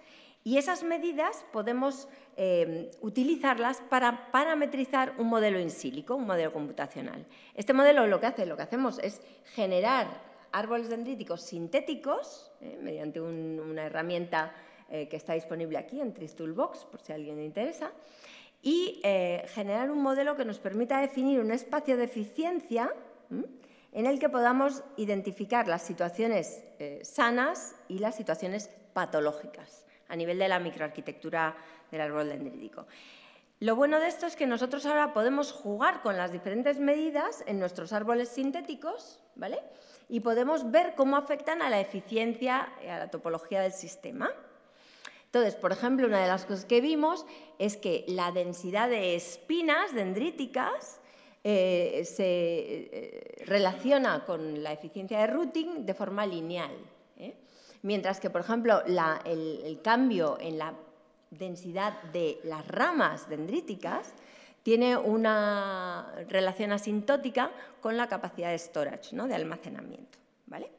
y esas medidas podemos eh, utilizarlas para parametrizar un modelo in silico, un modelo computacional. Este modelo lo que hace, lo que hacemos es generar árboles dendríticos sintéticos eh, mediante una herramienta eh, que está disponible aquí en Tristoolbox, por si a alguien le interesa, y generar un modelo que nos permita definir un espacio de eficiencia en el que podamos identificar las situaciones eh, sanas y las situaciones patológicas a nivel de la microarquitectura del árbol dendrítico. Lo bueno de esto es que nosotros ahora podemos jugar con las diferentes medidas en nuestros árboles sintéticos, ¿vale? Y podemos ver cómo afectan a la eficiencia y a la topología del sistema. Entonces, por ejemplo, una de las cosas que vimos es que la densidad de espinas dendríticas eh, se eh, relaciona con la eficiencia de routing de forma lineal. Mientras que, por ejemplo, el, cambio en la densidad de las ramas dendríticas tiene una relación asintótica con la capacidad de storage, ¿no? de almacenamiento. ¿vale?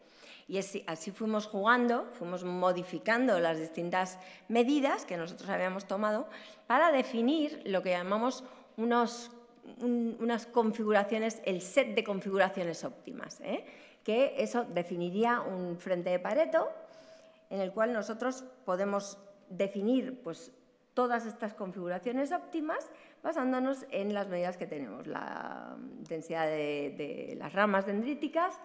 Y así fuimos jugando, fuimos modificando las distintas medidas que nosotros habíamos tomado para definir lo que llamamos unos unas configuraciones, el set de configuraciones óptimas, ¿eh? que eso definiría un frente de Pareto en el cual nosotros podemos definir pues, todas estas configuraciones óptimas basándonos en las medidas que tenemos, la densidad de, las ramas dendríticas,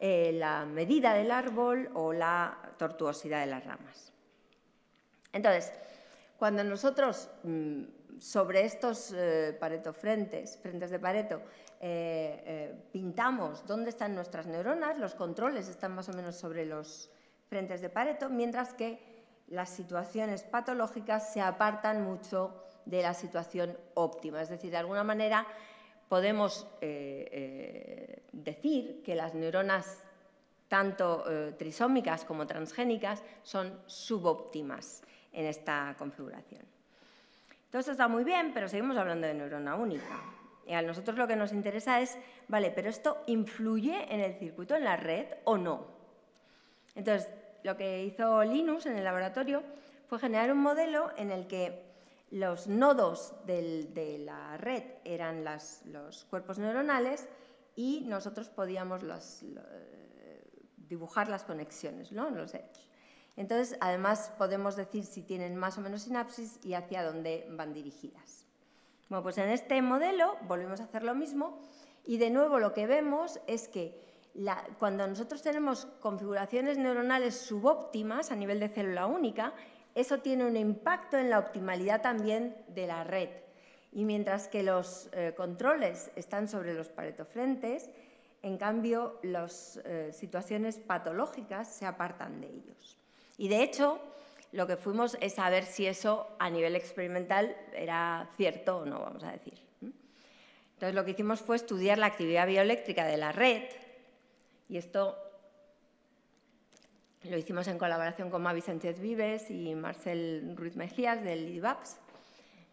eh, la medida del árbol o la tortuosidad de las ramas. Entonces, cuando nosotros mm, sobre estos eh, pareto frentes, de pareto, eh, pintamos dónde están nuestras neuronas, los controles están más o menos sobre los frentes de pareto, mientras que las situaciones patológicas se apartan mucho de la situación óptima. Es decir, de alguna manera podemos decir que las neuronas tanto trisómicas como transgénicas son subóptimas en esta configuración. Todo esto está muy bien, pero seguimos hablando de neurona única. Y a nosotros lo que nos interesa es, vale, pero esto influye en el circuito, en la red o no. Entonces, lo que hizo Linus en el laboratorio fue generar un modelo en el que los nodos de la red eran los cuerpos neuronales y nosotros podíamos dibujar las conexiones, ¿no? los edge. Entonces, además, podemos decir si tienen más o menos sinapsis y hacia dónde van dirigidas. Bueno, pues en este modelo volvemos a hacer lo mismo y de nuevo lo que vemos es que cuando nosotros tenemos configuraciones neuronales subóptimas a nivel de célula única, eso tiene un impacto en la optimalidad también de la red. Y mientras que los eh, controles están sobre los paretofrentes, en cambio las eh, situaciones patológicas se apartan de ellos. Y de hecho, lo que fuimos es saber si eso a nivel experimental era cierto o no, vamos a decir. Entonces lo que hicimos fue estudiar la actividad bioeléctrica de la red y esto lo hicimos en colaboración con Mavi Sánchez Vives y Marcel Ruiz Mejías del IDVAPS.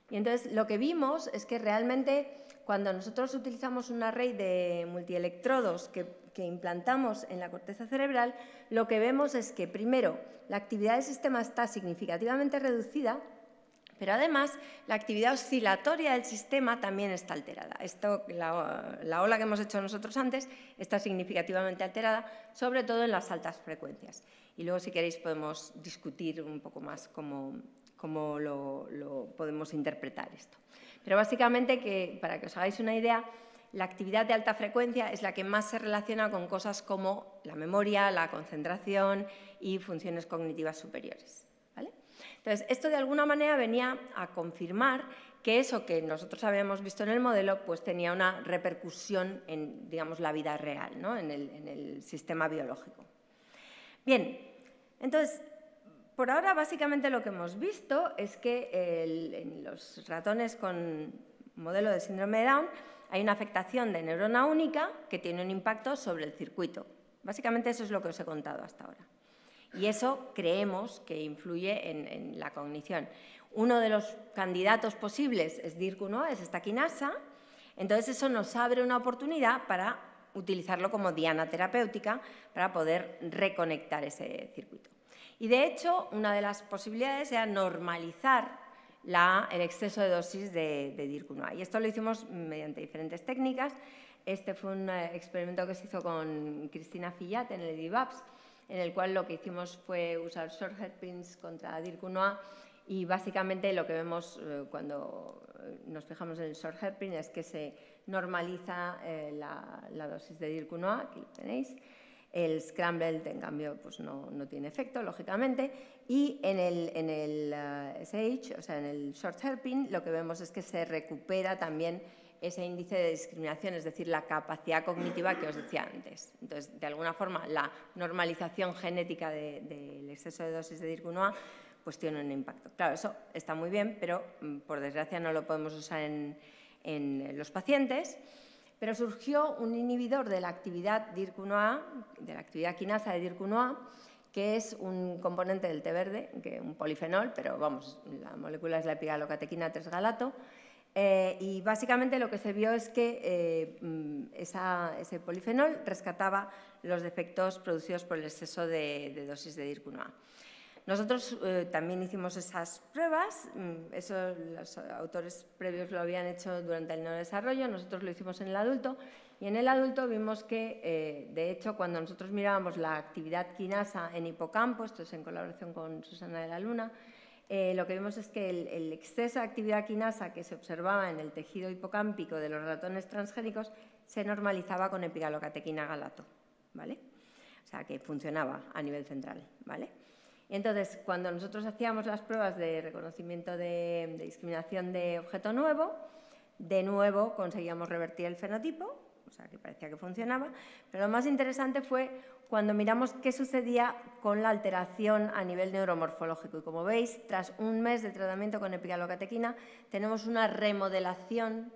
Y entonces lo que vimos es que realmente cuando nosotros utilizamos un array de multielectrodos que, que, implantamos en la corteza cerebral, lo que vemos es que primero la actividad del sistema está significativamente reducida pero además, la actividad oscilatoria del sistema también está alterada. Esto, la, ola que hemos hecho nosotros antes está significativamente alterada, sobre todo en las altas frecuencias. Y luego, si queréis, podemos discutir un poco más cómo, lo, podemos interpretar esto. Pero básicamente, que, para que os hagáis una idea, la actividad de alta frecuencia es la que más se relaciona con cosas como la memoria, la concentración y funciones cognitivas superiores. Entonces, esto de alguna manera venía a confirmar que eso que nosotros habíamos visto en el modelo pues tenía una repercusión en digamos, la vida real, en, el, sistema biológico. Bien, entonces, por ahora básicamente lo que hemos visto es que en los ratones con modelo de síndrome de Down hay una afectación de neurona única que tiene un impacto sobre el circuito. Básicamente eso es lo que os he contado hasta ahora y eso creemos que influye en, la cognición. Uno de los candidatos posibles es DIRC1, es esta quinasa, entonces eso nos abre una oportunidad para utilizarlo como diana terapéutica para poder reconectar ese circuito. Y de hecho, una de las posibilidades era normalizar el exceso de dosis de, de DIRC1A. Y esto lo hicimos mediante diferentes técnicas. Este fue un eh, experimento que se hizo con Cristina Fillat en el DIVAPS, en el cual lo que hicimos fue usar short hairpins contra DIRC1A y básicamente lo que vemos eh, cuando eh, nos fijamos en el short hairpin es que se normaliza eh, la, dosis de DIRC1A, aquí lo tenéis. El scrambled, en cambio, pues no, tiene efecto, lógicamente. Y en el, en el SH, o sea, en el short hairpin, lo que vemos es que se recupera también ese índice de discriminación, es decir, la capacidad cognitiva que os decía antes. Entonces, de alguna forma, la normalización genética del exceso de dosis de DIRC1A pues tiene un impacto. Claro, eso está muy bien, pero mm, por desgracia no lo podemos usar en, los pacientes. Pero surgió un inhibidor de la actividad DIRC1A, de la actividad quinasa de DIRC1A, que es un componente del té verde, que un polifenol, pero vamos, la molécula es la epigalocatequina 3-galato, eh, y básicamente lo que se vio es que eh, mm, ese polifenol rescataba los defectos producidos por el exceso de, dosis de DIRC1A. Nosotros eh, también hicimos esas pruebas, mm, eso los autores previos lo habían hecho durante el neurodesarrollo, nosotros lo hicimos en el adulto y en el adulto vimos que, de hecho, cuando nosotros mirábamos la actividad quinasa en hipocampo, esto es en colaboración con Susana de la Luna, eh, lo que vemos es que el, exceso de actividad quinasa que se observaba en el tejido hipocámpico de los ratones transgénicos se normalizaba con epigalocatequina galato, ¿vale? O sea, que funcionaba a nivel central, ¿vale? entonces, cuando nosotros hacíamos las pruebas de reconocimiento de discriminación de objeto nuevo, de nuevo conseguíamos revertir el fenotipo, o sea, que parecía que funcionaba, pero lo más interesante fue cuando miramos qué sucedía con la alteración a nivel neuromorfológico. Y como veis, tras un mes de tratamiento con epigalocatequina, tenemos una remodelación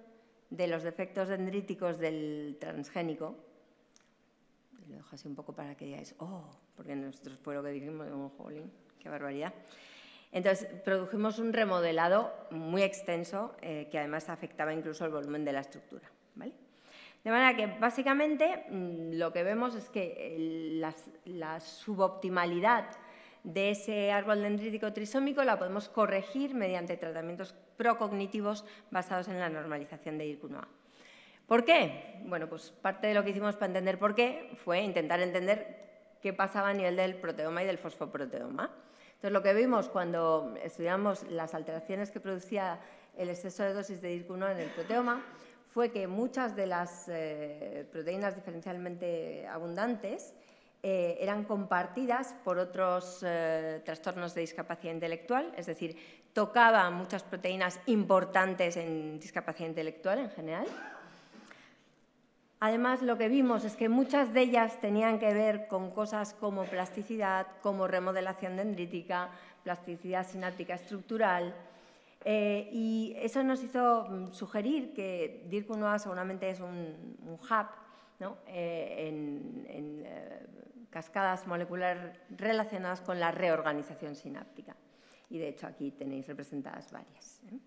de los defectos dendríticos del transgénico. Lo dejo así un poco para que digáis, oh, porque nosotros fue lo que dijimos, un jolín, qué barbaridad. Entonces, produjimos un remodelado muy extenso eh, que además afectaba incluso el volumen de la estructura. ¿vale? De manera que básicamente mm, lo que vemos es que la suboptimalidad de ese árbol dendrítico trisómico la podemos corregir mediante tratamientos procognitivos basados en la normalización de DIRC1A. ¿Por qué? Bueno, pues parte de lo que hicimos para entender por qué fue intentar entender qué pasaba a nivel del proteoma y del fosfoproteoma. Entonces, lo que vimos cuando estudiamos las alteraciones que producía el exceso de dosis de DIRC1 en el proteoma fue que muchas de las eh, proteínas diferencialmente abundantes eh, eran compartidas por otros eh, trastornos de discapacidad intelectual, es decir, tocaba muchas proteínas importantes en discapacidad intelectual en general. Además, lo que vimos es que muchas de ellas tenían que ver con cosas como plasticidad, como remodelación dendrítica, plasticidad sináptica estructural, eh, y eso nos hizo mm, sugerir que DIRC1A seguramente es un, hub en, cascadas moleculares relacionadas con la reorganización sináptica. Y de hecho aquí tenéis representadas varias ¿eh?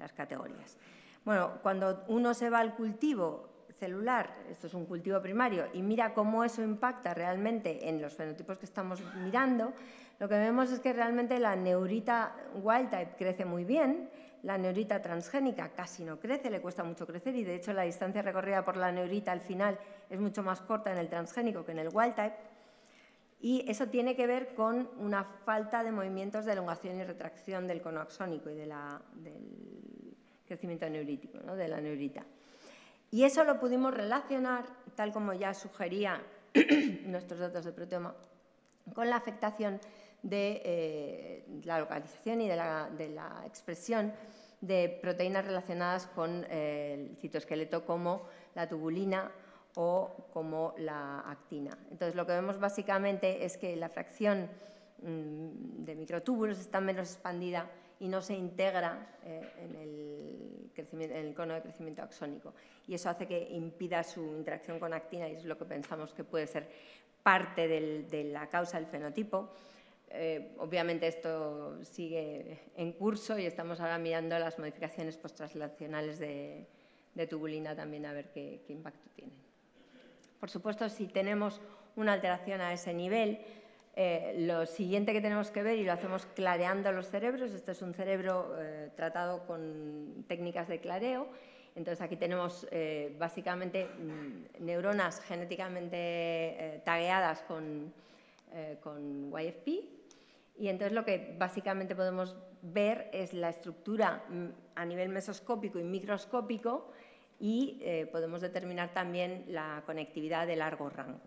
las categorías. Bueno, cuando uno se va al cultivo celular, esto es un cultivo primario, y mira cómo eso impacta realmente en los fenotipos que estamos mirando, lo que vemos es que realmente la neurita wild type crece muy bien, la neurita transgénica casi no crece, le cuesta mucho crecer y de hecho la distancia recorrida por la neurita al final es mucho más corta en el transgénico que en el wild type. Y eso tiene que ver con una falta de movimientos de elongación y retracción del cono axónico y del crecimiento neurítico, de la neurita. Y eso lo pudimos relacionar, tal como ya sugería nuestros datos de proteoma, con la afectación de eh, la localización y de la, expresión de proteínas relacionadas con eh, el citoesqueleto como la tubulina o como la actina. Entonces, lo que vemos básicamente es que la fracción mm, de microtúbulos está menos expandida y no se integra eh, en, el cono de crecimiento axónico. Y eso hace que impida su interacción con actina y es lo que pensamos que puede ser parte de la causa del fenotipo. Eh, obviamente esto sigue en curso y estamos ahora mirando las modificaciones posttraslacionales de, tubulina también a ver qué impacto tienen. Por supuesto, si tenemos una alteración a ese nivel, eh, lo siguiente que tenemos que ver, y lo hacemos clareando los cerebros, este es un cerebro eh, tratado con técnicas de clareo, entonces aquí tenemos eh, básicamente mm, neuronas genéticamente tagueadas con, con YFP, y entonces lo que básicamente podemos ver es la estructura mm, a nivel mesoscópico y microscópico y eh, podemos determinar también la conectividad de largo rango.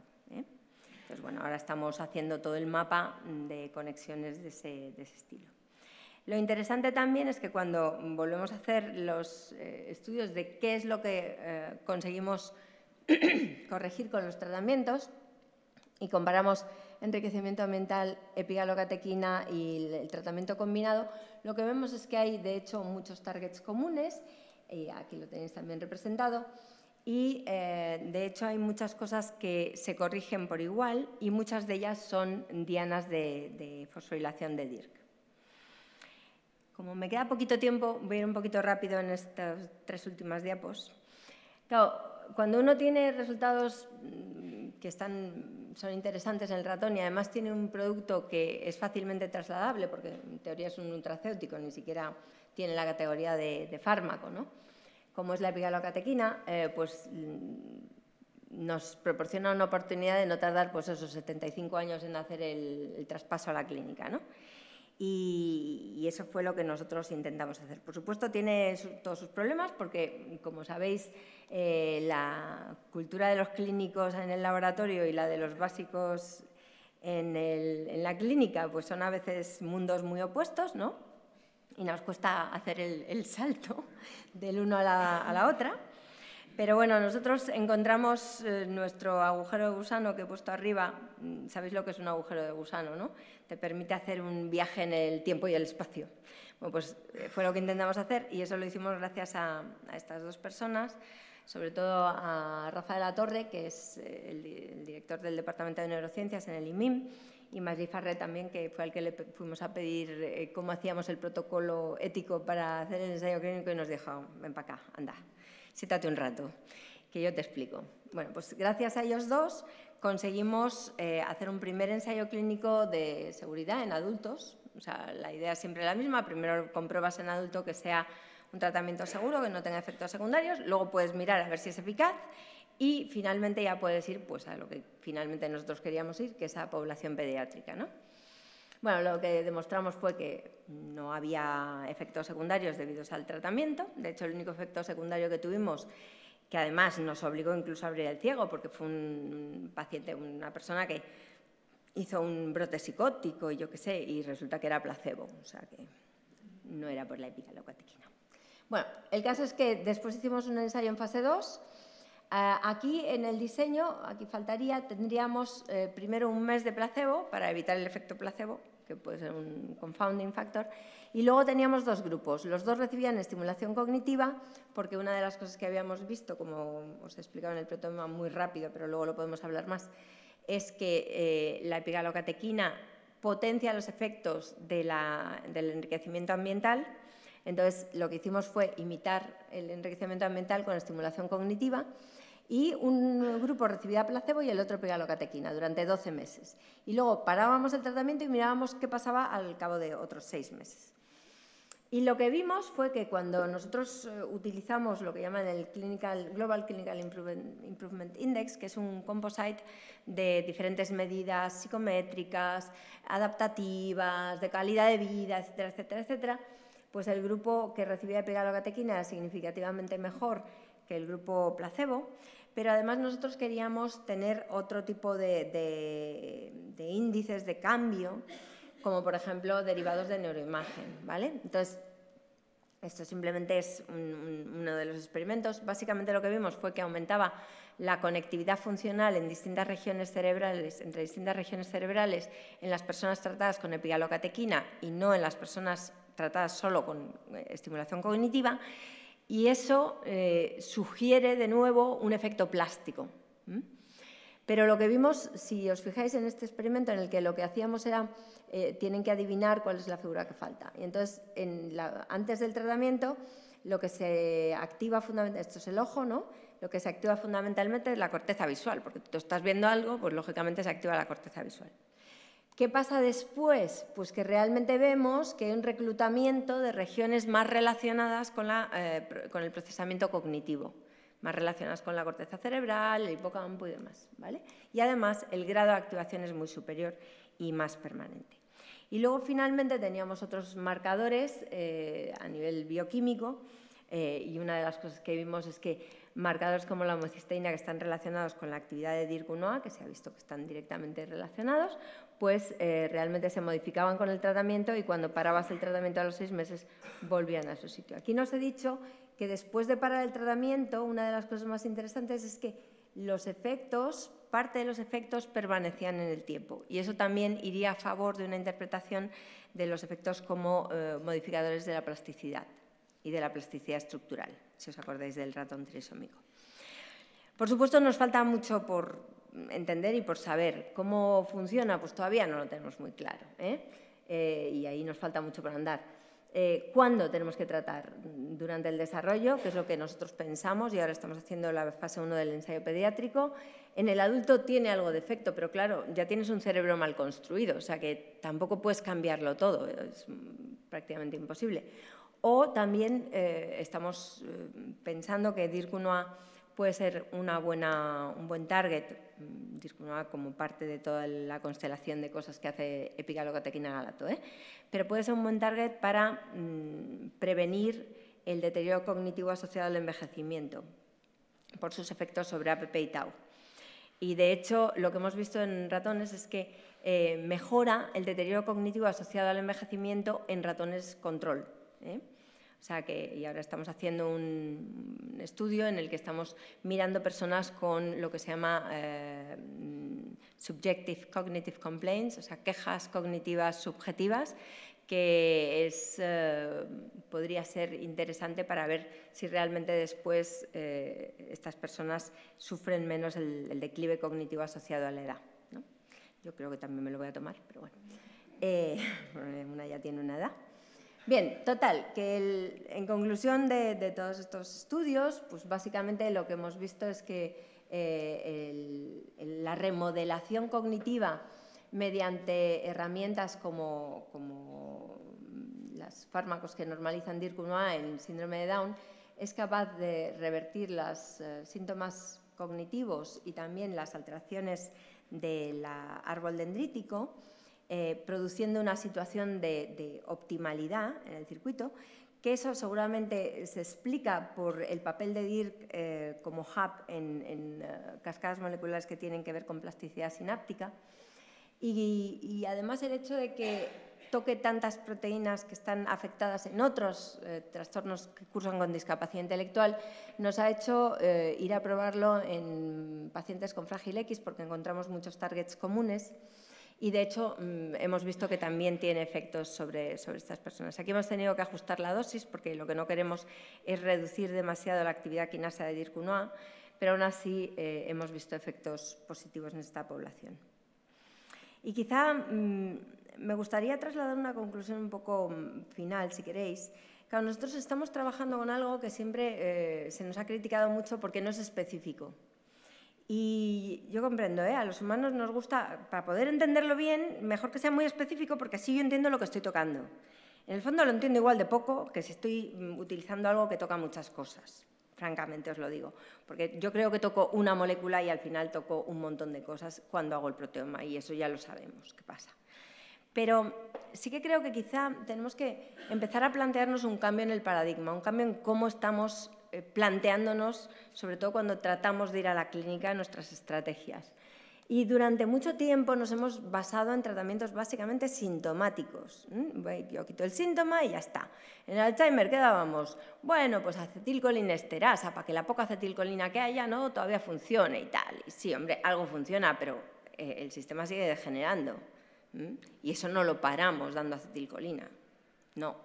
¿Eh? Bueno, ahora estamos haciendo todo el mapa de conexiones de ese, estilo. Lo interesante también es que cuando volvemos a hacer los eh, estudios de qué es lo que conseguimos corregir con los tratamientos y comparamos enriquecimiento ambiental, epigalocatequina y el tratamiento combinado, lo que vemos es que hay, de hecho, muchos targets comunes y aquí lo tenéis también representado. Y eh, de hecho hay muchas cosas que se corrigen por igual y muchas de ellas son dianas de, fosforilación de DIRC. Como me queda poquito tiempo, voy a ir un poquito rápido en estas tres últimas diapos. Claro, cuando uno tiene resultados mm, que están, son interesantes en el ratón y además tiene un producto que es fácilmente trasladable, porque en teoría es un nutracéutico, ni siquiera tiene la categoría de, fármaco, ¿no? Como es la epigalocatequina, eh, pues mm, nos proporciona una oportunidad de no tardar pues, esos 75 años en hacer el, traspaso a la clínica. ¿no? Y, eso fue lo que nosotros intentamos hacer. Por supuesto, tiene todos sus problemas porque, como sabéis, eh, la cultura de los clínicos en el laboratorio y la de los básicos en, en la clínica pues son a veces mundos muy opuestos, ¿no? Y nos cuesta hacer el, salto del uno a la, otra. Pero bueno, nosotros encontramos eh, nuestro agujero de gusano que he puesto arriba. Mm, sabéis lo que es un agujero de gusano, ¿no? Te permite hacer un viaje en el tiempo y el espacio. Bueno, pues eh, fue lo que intentamos hacer y eso lo hicimos gracias a, estas dos personas, sobre todo a Rafa de la Torre, que es eh, el, el director del Departamento de Neurociencias en el IMIM, y Maggi Farré también, que fue al que le fuimos a pedir eh, cómo hacíamos el protocolo ético para hacer el ensayo clínico y nos dijo, ven para acá, anda, siéntate un rato. que yo te explico. Bueno, pues gracias a ellos dos conseguimos eh, hacer un primer ensayo clínico de seguridad en adultos. O sea, la idea es siempre la misma. Primero compruebas en adulto que sea un tratamiento seguro, que no tenga efectos secundarios. Luego puedes mirar a ver si es eficaz. Y finalmente ya puedes ir pues, a lo que finalmente nosotros queríamos ir, que es a población pediátrica. ¿no? Bueno, lo que demostramos fue que no había efectos secundarios debidos al tratamiento. De hecho, el único efecto secundario que tuvimos, que además nos obligó incluso a abrir el ciego, porque fue un paciente, una persona que hizo un brote psicótico y yo qué sé, y resulta que era placebo, o sea que no era por la epigalocatequina. Bueno, el caso es que después hicimos un ensayo en fase 2. Eh, aquí en el diseño, aquí faltaría, tendríamos eh, primero un mes de placebo para evitar el efecto placebo, que puede ser un confounding factor. Y luego teníamos dos grupos. Los dos recibían estimulación cognitiva, porque una de las cosas que habíamos visto, como os he explicado en el protoma muy rápido, pero luego lo podemos hablar más, es que eh, la epigalocatequina potencia los efectos del enriquecimiento ambiental. Entonces, lo que hicimos fue imitar el enriquecimiento ambiental con estimulación cognitiva y un grupo recibía placebo y el otro pegalocatequina durante 12 meses. Y luego parábamos el tratamiento y mirábamos qué pasaba al cabo de otros seis meses. Y lo que vimos fue que cuando nosotros eh, utilizamos lo que llaman el Global Clinical Improvement Index, que es un composite de diferentes medidas psicométricas, adaptativas, de calidad de vida, etcétera, etcétera, etcétera, pues el grupo que recibía pegalocatequina era significativamente mejor que el grupo placebo, pero además nosotros queríamos tener otro tipo de, índices de cambio, como por ejemplo derivados de neuroimagen. ¿vale? Entonces, esto simplemente es uno de los experimentos. Básicamente lo que vimos fue que aumentaba la conectividad funcional en distintas regiones cerebrales, entre distintas regiones cerebrales en las personas tratadas con epigalocatequina y no en las personas tratadas solo con eh, estimulación cognitiva y eso eh, sugiere de nuevo un efecto plástico. Pero lo que vimos, si os fijáis en este experimento en el que lo que hacíamos era, eh, tienen que adivinar cuál es la figura que falta. Y entonces, antes del tratamiento, lo que se activa fundamentalmente, esto es el ojo, ¿no? Lo que se activa fundamentalmente es la corteza visual, porque tú estás viendo algo, pues lógicamente se activa la corteza visual. ¿Qué pasa después? Pues que realmente vemos que hay un reclutamiento de regiones más relacionadas con, eh, el procesamiento cognitivo, más relacionadas con la corteza cerebral, el hipocampo y demás. ¿vale? Y además el grado de activación es muy superior y más permanente. Y luego finalmente teníamos otros marcadores eh, a nivel bioquímico eh, y una de las cosas que vimos es que marcadores como la homocisteína que están relacionados con la actividad de DIRC1A, que se ha visto que están directamente relacionados, pues eh, realmente se modificaban con el tratamiento y cuando parabas el tratamiento a los seis meses volvían a su sitio. Aquí nos he dicho que después de parar el tratamiento, una de las cosas más interesantes es que los efectos, parte de los efectos permanecían en el tiempo y eso también iría a favor de una interpretación de los efectos como eh, modificadores de la plasticidad y de la plasticidad estructural, si os acordáis del ratón trisómico. Por supuesto, nos falta mucho por entender y por saber cómo funciona, pues todavía no lo tenemos muy claro. ¿eh? Eh, y ahí nos falta mucho por andar. Eh, ¿Cuándo tenemos que tratar? Durante el desarrollo, que es lo que nosotros pensamos, y ahora estamos haciendo la fase 1 del ensayo pediátrico. En el adulto tiene algo de efecto, pero claro, ya tienes un cerebro mal construido, o sea que tampoco puedes cambiarlo todo, es prácticamente imposible. O también eh, estamos eh, pensando que DIRC1A puede ser un buen target, mm, DIRC1A como parte de toda la constelación de cosas que hace epigalocatequina galato, ¿eh? pero puede ser un buen target para mm, prevenir el deterioro cognitivo asociado al envejecimiento por sus efectos sobre APP y tau. Y de hecho, lo que hemos visto en ratones es que mejora el deterioro cognitivo asociado al envejecimiento en ratones control. O sea que y ahora estamos haciendo un estudio en el que estamos mirando personas con lo que se llama eh, subjective cognitive complaints, o sea, quejas cognitivas subjetivas, que es, eh, podría ser interesante para ver si realmente después eh, estas personas sufren menos el, declive cognitivo asociado a la edad. Yo creo que también me lo voy a tomar, pero bueno. una ya tiene una edad. Bien, total, que en conclusión de, todos estos estudios, pues básicamente lo que hemos visto es que eh, la remodelación cognitiva mediante herramientas como, los fármacos que normalizan DIRCO1A en síndrome de Down es capaz de revertir los eh, síntomas cognitivos y también las alteraciones del árbol dendrítico, eh, produciendo una situación de, optimalidad en el circuito, que eso seguramente se explica por el papel de DIRC eh, como hub en, cascadas moleculares que tienen que ver con plasticidad sináptica, y además el hecho de que toque tantas proteínas que están afectadas en otros eh, trastornos que cursan con discapacidad intelectual, nos ha hecho eh, ir a probarlo en pacientes con frágil X porque encontramos muchos targets comunes y de hecho mm, hemos visto que también tiene efectos sobre, sobre estas personas. Aquí hemos tenido que ajustar la dosis porque lo que no queremos es reducir demasiado la actividad quinasa de DIRC1A, pero aún así eh, hemos visto efectos positivos en esta población. Y quizá mm, me gustaría trasladar una conclusión un poco mm, final, si queréis. Claro, nosotros estamos trabajando con algo que siempre eh, se nos ha criticado mucho porque no es específico. Y yo comprendo, ¿eh? a los humanos nos gusta, para poder entenderlo bien, mejor que sea muy específico porque así yo entiendo lo que estoy tocando. En el fondo lo entiendo igual de poco que si estoy mm, utilizando algo que toca muchas cosas francamente os lo digo, porque yo creo que toco una molécula y al final toco un montón de cosas cuando hago el proteoma y eso ya lo sabemos qué pasa. Pero sí que creo que quizá tenemos que empezar a plantearnos un cambio en el paradigma, un cambio en cómo estamos eh, planteándonos, sobre todo cuando tratamos de ir a la clínica, nuestras estrategias. Y durante mucho tiempo nos hemos basado en tratamientos básicamente sintomáticos. Yo quito el síntoma y ya está. En el Alzheimer, ¿qué dábamos? Bueno, pues acetilcolinesterasa, para que la poca acetilcolina que haya ¿no? todavía funcione y tal. Y sí, hombre, algo funciona, pero eh, el sistema sigue degenerando. Y eso no lo paramos dando acetilcolina, no,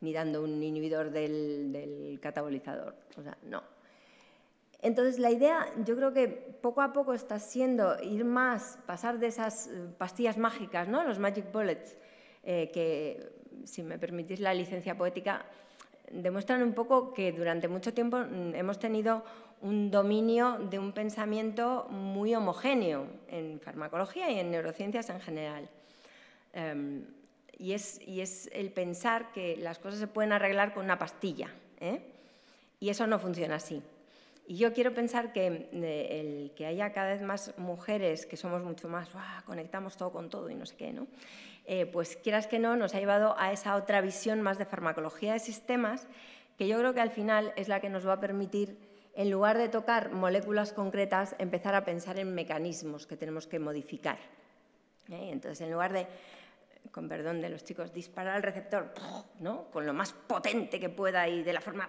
ni dando un inhibidor del, catabolizador, o sea, no. Entonces la idea yo creo que poco a poco está siendo ir más, pasar de esas eh, pastillas mágicas, ¿no? los magic bullets, eh, que si me permitís la licencia poética, demuestran un poco que durante mucho tiempo mm, hemos tenido un dominio de un pensamiento muy homogéneo en farmacología y en neurociencias en general. Em, y, es, y, es, el pensar que las cosas se pueden arreglar con una pastilla. ¿eh? Y eso no funciona así. Y yo quiero pensar que eh, el que haya cada vez más mujeres que somos mucho más, conectamos todo con todo y no sé qué, ¿no? Eh, pues quieras que no, nos ha llevado a esa otra visión más de farmacología de sistemas, que yo creo que al final es la que nos va a permitir, en lugar de tocar moléculas concretas, empezar a pensar en mecanismos que tenemos que modificar. Entonces, en lugar de con perdón de los chicos, disparar al receptor ¿no? con lo más potente que pueda y de la forma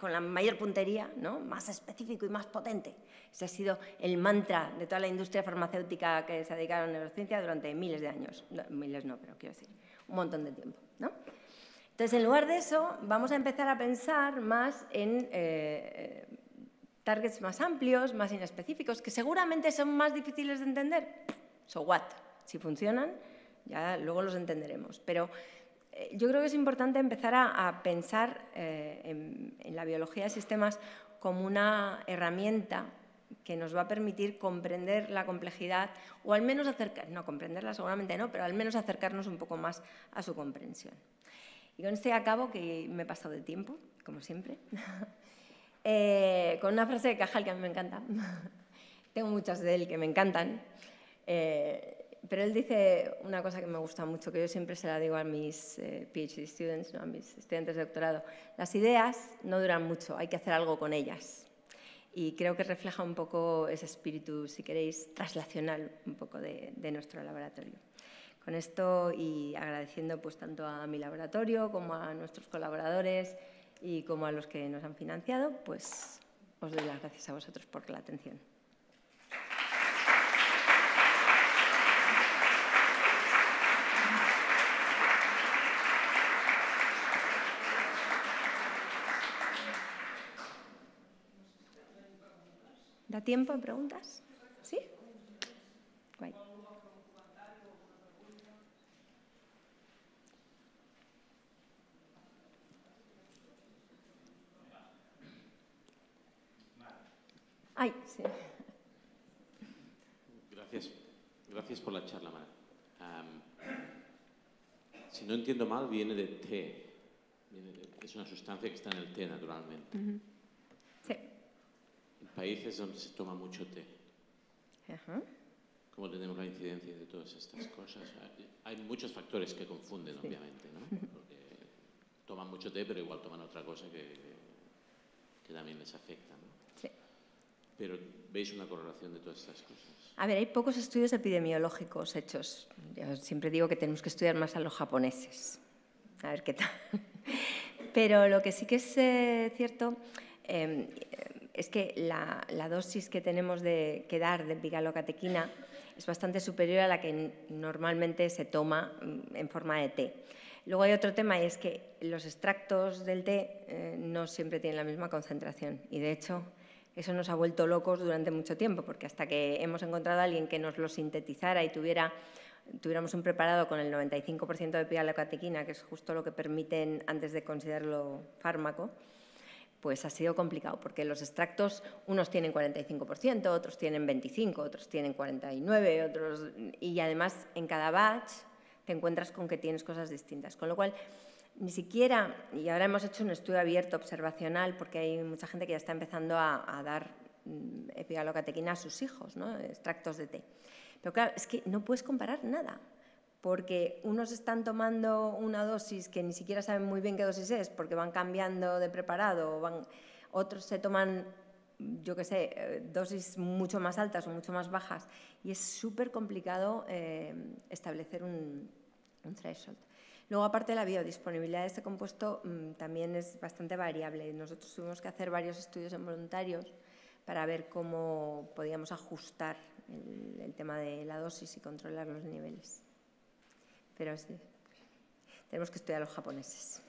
con la mayor puntería, ¿no? más específico y más potente. Ese ha sido el mantra de toda la industria farmacéutica que se ha dedicado a la neurociencia durante miles de años. miles no, pero quiero decir, un montón de tiempo. ¿no? Entonces, en lugar de eso, vamos a empezar a pensar más en eh, targets más amplios, más inespecíficos, que seguramente son más difíciles de entender. So what? Si funcionan, ya luego los entenderemos. Pero eh, yo creo que es importante empezar a, pensar eh, en, la biología de sistemas como una herramienta que nos va a permitir comprender la complejidad o al menos acercar, no comprenderla seguramente no, pero al menos acercarnos un poco más a su comprensión. Y con este acabo, que me he pasado de tiempo, como siempre, eh, con una frase de Cajal que a mí me encanta. Tengo muchas de él que me encantan pero él dice una cosa que me gusta mucho, que yo siempre se la digo a mis eh, PhD students, a mis estudiantes de doctorado. Las ideas no duran mucho, hay que hacer algo con ellas. Y creo que refleja un poco ese espíritu, si queréis, traslacional un poco de, de nuestro laboratorio. Con esto y agradeciendo pues, tanto a mi laboratorio como a nuestros colaboradores y como a los que nos han financiado, pues os doy las gracias a vosotros por la atención. ¿Da tiempo a preguntas? ¿Sí? Ay, sí. Gracias. Gracias por la charla, Mara. Si no entiendo mal, viene de té. es una sustancia que está en el té naturalmente. Países donde se toma mucho té, Ajá. ¿cómo tenemos la incidencia de todas estas cosas? Hay- muchos factores que confunden, obviamente, ¿no? Porque toman mucho té, pero igual toman otra cosa que, que también les afecta, ¿no? Sí. Pero veis una correlación de todas estas cosas. A ver, hay pocos estudios epidemiológicos hechos. Yo siempre digo que tenemos que estudiar más a los japoneses. A ver qué tal. Pero lo que sí que es eh, cierto eh, es que la, dosis que tenemos de, que dar de pigalocatequina es bastante superior a la que normalmente se toma mm, en forma de té. Luego hay otro tema y es que los extractos del té eh, no siempre tienen la misma concentración y de hecho eso nos ha vuelto locos durante mucho tiempo porque hasta que hemos encontrado a alguien que nos lo sintetizara y tuviera tuviéramos un preparado con el 95% de pigalocatequina, que es justo lo que permiten antes de considerarlo fármaco, pues ha sido complicado, porque los extractos, unos tienen 45%, otros tienen 25%, otros tienen 49%, otros, y además en cada batch te encuentras con que tienes cosas distintas. Con lo cual, ni siquiera, y ahora hemos hecho un estudio abierto, observacional, porque hay mucha gente que ya está empezando a, dar mm, epigalocatequina a sus hijos, ¿no? extractos de té. Pero claro, es que no puedes comparar nada, porque unos están tomando una dosis que ni siquiera saben muy bien qué dosis es, porque van cambiando de preparado, van, otros se toman, yo qué sé, eh, dosis mucho más altas o mucho más bajas, y es súper complicado eh, establecer un, un threshold. Luego, aparte, la biodisponibilidad de este compuesto mm, también es bastante variable. Nosotros tuvimos que hacer varios estudios en voluntarios para ver cómo podíamos ajustar el, el tema de la dosis y controlar los niveles. Pero sí, tenemos que estudiar a los japoneses.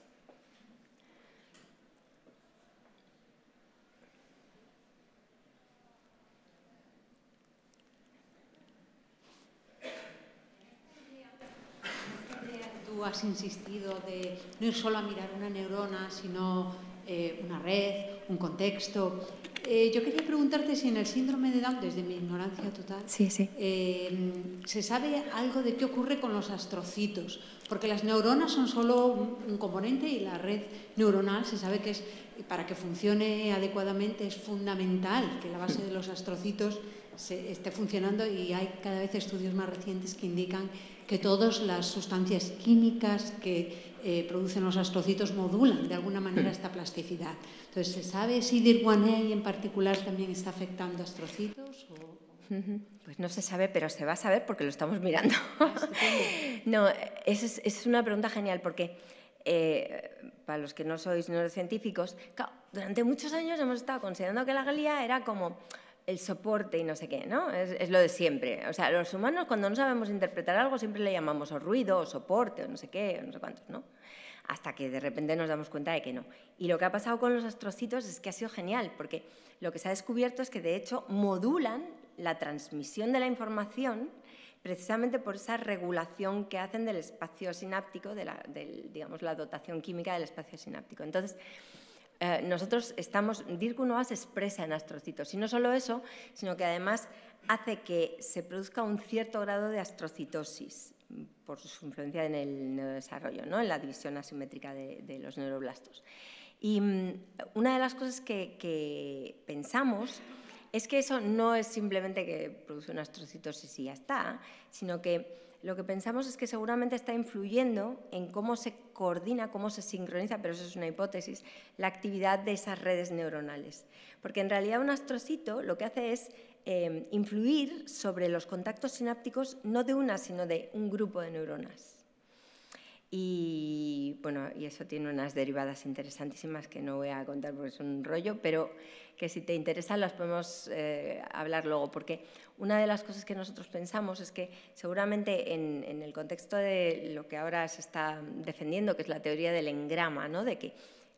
Tú has insistido de no ir solo a mirar una neurona, sino eh, una red, un contexto. Eh, yo quería preguntarte si en el síndrome de Down, desde mi ignorancia total, Sí, sí. eh, se sabe algo de qué ocurre con los astrocitos, porque las neuronas son solo un, un componente y la red neuronal se sabe que es para que funcione adecuadamente es fundamental que la base de los astrocitos se esté funcionando y hay cada vez estudios más recientes que indican que todas las sustancias químicas que eh, producen los astrocitos modulan de alguna manera esta plasticidad. Entonces, ¿se sabe si DIR1A en particular también está afectando astrocitos? O... Pues no se sabe, pero se va a saber porque lo estamos mirando. no, esa es, es una pregunta genial porque eh, para los que no sois neurocientíficos, claro, durante muchos años hemos estado considerando que la glía era como el soporte y no sé qué, ¿no? Es, lo de siempre. O sea, los humanos cuando no sabemos interpretar algo siempre le llamamos o ruido, o soporte, o no sé qué, o no sé cuántos, ¿no? Hasta que de repente nos damos cuenta de que no. Y lo que ha pasado con los astrocitos es que ha sido genial, porque lo que se ha descubierto es que de hecho modulan la transmisión de la información precisamente por esa regulación que hacen del espacio sináptico, de la, del, digamos, la dotación química del espacio sináptico. Entonces, eh, nosotros estamos, DIRC1A se expresa en astrocitos, y no solo eso, sino que además hace que se produzca un cierto grado de astrocitosis por su influencia en el neurodesarrollo, ¿no? en la división asimétrica de, de los neuroblastos. Y mm, una de las cosas que, que pensamos es que eso no es simplemente que produce una astrocitosis y ya está, sino que lo que pensamos es que seguramente está influyendo en cómo se coordina, cómo se sincroniza, pero eso es una hipótesis, la actividad de esas redes neuronales. Porque en realidad un astrocito lo que hace es eh, influir sobre los contactos sinápticos no de una, sino de un grupo de neuronas. Y bueno, y eso tiene unas derivadas interesantísimas que no voy a contar porque es un rollo, pero que si te interesan las podemos eh, hablar luego, porque una de las cosas que nosotros pensamos es que seguramente en, en, el contexto de lo que ahora se está defendiendo, que es la teoría del engrama, ¿no? de que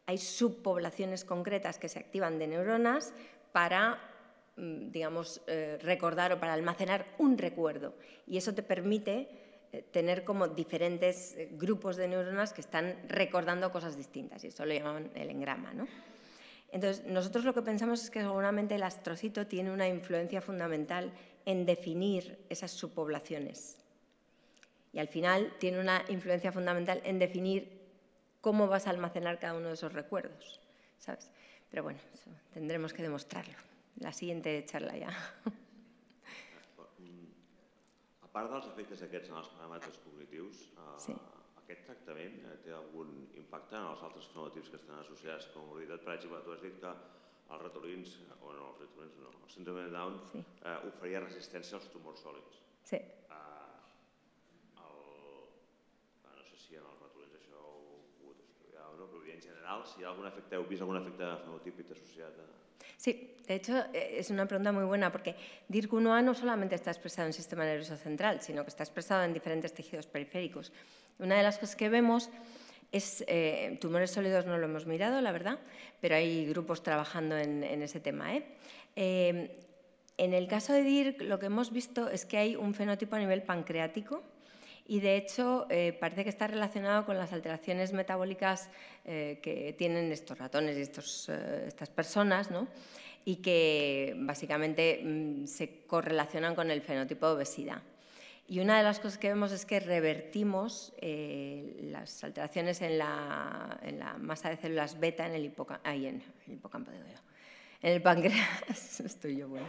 hay subpoblaciones concretas que se activan de neuronas para digamos, eh, recordar o para almacenar un recuerdo. Y eso te permite tener como diferentes eh, grupos de neuronas que están recordando cosas distintas, y eso lo llaman el engrama. ¿no? Entonces, nosotros lo que pensamos es que seguramente el astrocito tiene una influencia fundamental en definir esas subpoblaciones. Y al final tiene una influencia fundamental en definir cómo vas a almacenar cada uno de esos recuerdos, ¿sabes? Pero bueno, tendremos que demostrarlo. La siguiente charla ya. Part dels efectes aquests en els paràmetres cognitius, eh, sí. aquest tractament eh, té algun impacte en els altres fenotips que estan associats com mobilitat? Per exemple, tu has dit que els ratolins, o no, els ratolins no, el síndrome de Down sí. eh, oferia resistència als tumors sòlids. Sí. Eh, el, eh, no sé si en els ratolins això ho pogut estudiar o no, però en general, si hi ha algun efecte, heu vist algun efecte fenotípic associat a... Sí, de hecho eh, es una pregunta muy buena porque DIRC1A no solamente está expresado en el sistema nervioso central, sino que está expresado en diferentes tejidos periféricos. Una de las cosas que vemos es, eh, tumores sólidos no lo hemos mirado, la verdad, pero hay grupos trabajando en, ese tema. ¿eh? en el caso de DIRC, lo que hemos visto es que hay un fenotipo a nivel pancreático, y de hecho parece que está relacionado con las alteraciones metabólicas que tienen estos ratones y estos, estas personas, ¿no? y que básicamente mm, se correlacionan con el fenotipo de obesidad. Y una de las cosas que vemos es que revertimos eh, las alteraciones en la, en la, masa de células beta en el, hipocampo, en el hipocampo, digo yo, en el páncreas, estoy yo bueno.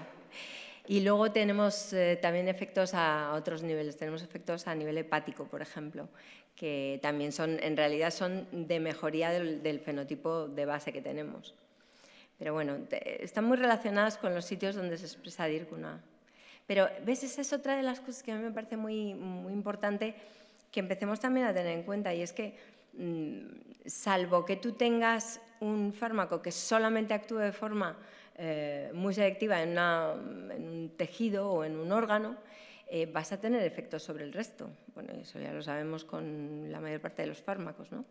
Y luego tenemos eh, también efectos a otros niveles, tenemos efectos a nivel hepático, por ejemplo, que también son, en realidad son de mejoría del, fenotipo de base que tenemos. Pero bueno, están muy relacionadas con los sitios donde se expresa DIRCUNA. Pero, ¿ves? Esa es otra de las cosas que a mí me parece muy, muy importante que empecemos también a tener en cuenta y es que, mm, salvo que tú tengas un fármaco que solamente actúe de forma eh, muy selectiva en, un tejido o en un órgano, eh, vas a tener efectos sobre el resto. Bueno, eso ya lo sabemos con la mayor parte de los fármacos, ¿no?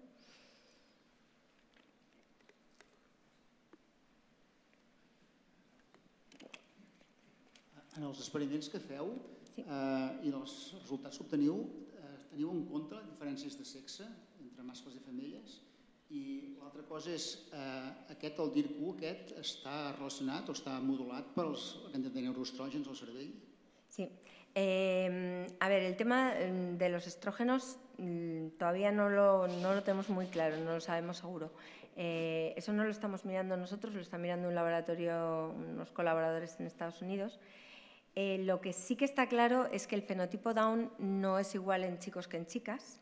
en els experiments que feu sí. eh, i els resultats que obteniu, eh, teniu en compte diferències de sexe entre mascles i femelles? I l'altra cosa és, eh, aquest, el DIRC1, aquest, està relacionat o està modulat pels que de neuroestrògens al cervell? Sí. Eh, a ver, el tema mm, de los estrógenos mm, todavía no lo, no lo tenemos muy claro, no lo sabemos seguro. Eh, eso no lo estamos mirando nosotros, lo está mirando un laboratorio, unos colaboradores en Estados Unidos. Eh, lo que sí que está claro es que el fenotipo Down no es igual en chicos que en chicas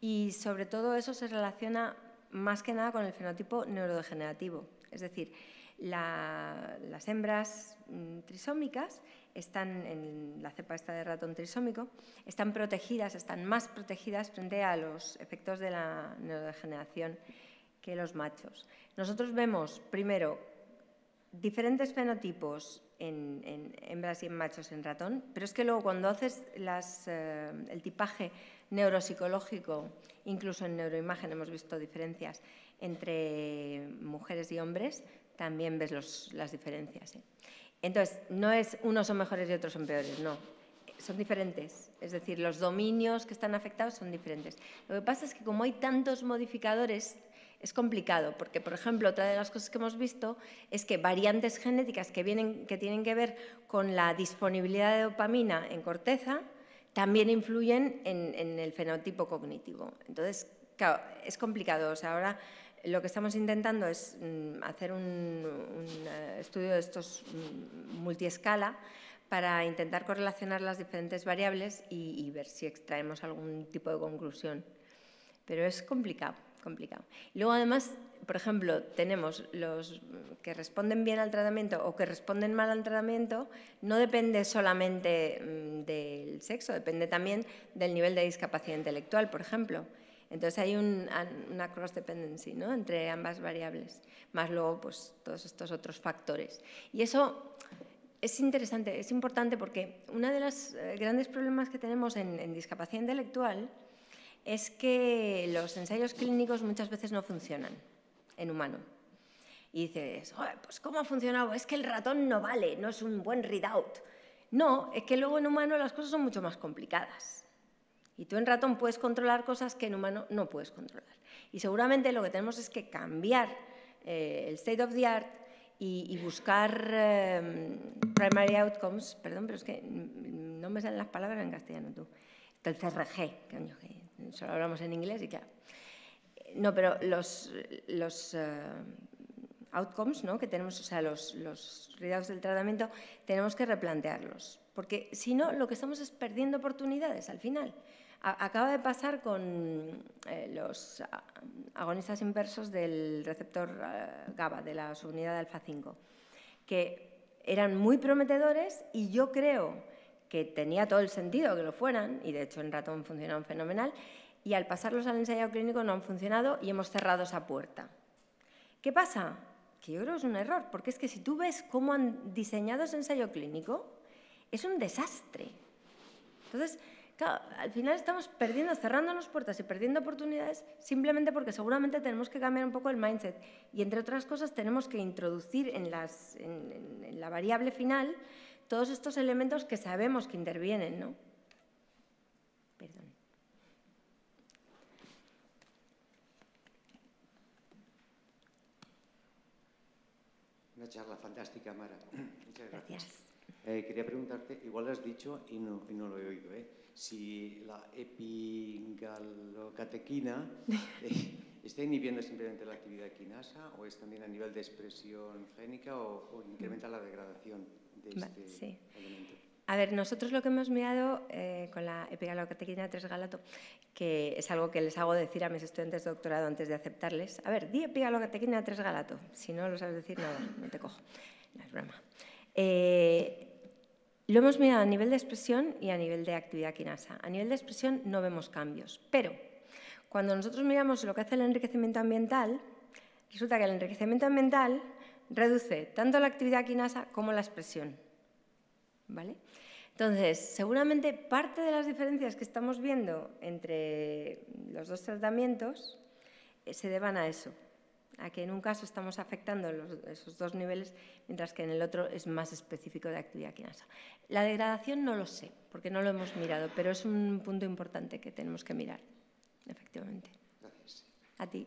y sobre todo eso se relaciona más que nada con el fenotipo neurodegenerativo. Es decir, las hembras mm, trisómicas están en la cepa esta de ratón trisómico, están protegidas, están más protegidas frente a los efectos de la neurodegeneración que los machos. Nosotros vemos primero diferentes fenotipos en, hembras y en machos en ratón, pero es que luego cuando haces eh, el tipaje neuropsicológico, incluso en neuroimagen hemos visto diferencias entre mujeres y hombres, también ves las diferencias. Entonces, no es unos son mejores y otros son peores, no. Son diferentes, es decir, los dominios que están afectados son diferentes. Lo que pasa es que como hay tantos modificadores, es complicado, porque, por ejemplo, otra de las cosas que hemos visto es que variantes genéticas que, vienen, que tienen que ver con la disponibilidad de dopamina en corteza también influyen en, el fenotipo cognitivo. Entonces, claro, es complicado. O sea, ahora lo que estamos intentando es mm, hacer un, eh, estudio de estos mm, multiescala para intentar correlacionar las diferentes variables y ver si extraemos algún tipo de conclusión. Pero es complicado complicado. luego, además, por ejemplo, tenemos los que responden bien al tratamiento o que responden mal al tratamiento, no depende solamente mm, del sexo, depende también del nivel de discapacidad intelectual, por ejemplo. Entonces hay una cross dependency entre ambas variables, más luego pues, todos estos otros factores. Y eso es interesante, es importante porque uno de los eh, grandes problemas que tenemos en, en discapacidad intelectual es que los ensayos clínicos muchas veces no funcionan en humano. Y dices, pues ¿cómo ha funcionado? Es que el ratón no vale, no es un buen readout. No, es que luego en humano las cosas son mucho más complicadas. Y tú en ratón puedes controlar cosas que en humano no puedes controlar. Y seguramente lo que tenemos es que cambiar eh, el state of the art y, buscar eh, primary outcomes, perdón, pero es que no me salen las palabras en castellano tú, el CRG, solo hablamos en inglés y claro. No, pero los, los outcomes ¿no? que tenemos, o sea, los, los del tratamiento, tenemos que replantearlos. Porque si no, lo que estamos es perdiendo oportunidades al final. acaba de pasar con eh, los agonistas inversos del receptor eh, GABA, de la subunidad de alfa-5, que eran muy prometedores y yo creo que tenía todo el sentido que lo fueran, y de hecho en ratón funcionaron fenomenal, y al pasarlos al ensayo clínico no han funcionado y hemos cerrado esa puerta. ¿Qué pasa? que yo creo que es un error, porque es que si tú ves cómo han diseñado ese ensayo clínico, es un desastre. Entonces, claro, al final estamos perdiendo, cerrándonos puertas y perdiendo oportunidades simplemente porque seguramente tenemos que cambiar un poco el mindset. Y entre otras cosas tenemos que introducir en, las, en la variable final todos estos elementos que sabemos que intervienen, ¿no? Una charla fantástica, Mara. Muchas gracias. Eh, quería preguntarte, igual has dicho y no, y no lo he oído, ¿eh? si la epigalocatequina eh, está inhibiendo simplemente la actividad quinasa o es también a nivel de expresión génica o, incrementa la degradación de este elemento. A ver, nosotros lo que hemos mirado eh, con la epigalocatequina 3-galato, que es algo que les hago decir a mis estudiantes de doctorado antes de aceptarles, a ver, di epigalocatequina 3-galato, si no lo sabes decir, nada, no te cojo, no es broma. Eh, lo hemos mirado a nivel de expresión y a nivel de actividad quinasa. A nivel de expresión no vemos cambios, pero cuando nosotros miramos lo que hace el enriquecimiento ambiental, resulta que el enriquecimiento ambiental reduce tanto la actividad quinasa como la expresión. ¿vale? Entonces, seguramente parte de las diferencias que estamos viendo entre los dos tratamientos eh, se deban a eso, a que en un caso estamos afectando esos dos niveles, mientras que en el otro es más específico de actividad quinasa. La degradación no lo sé, porque no lo hemos mirado, pero es un punto importante que tenemos que mirar, efectivamente. Gracias. A ti.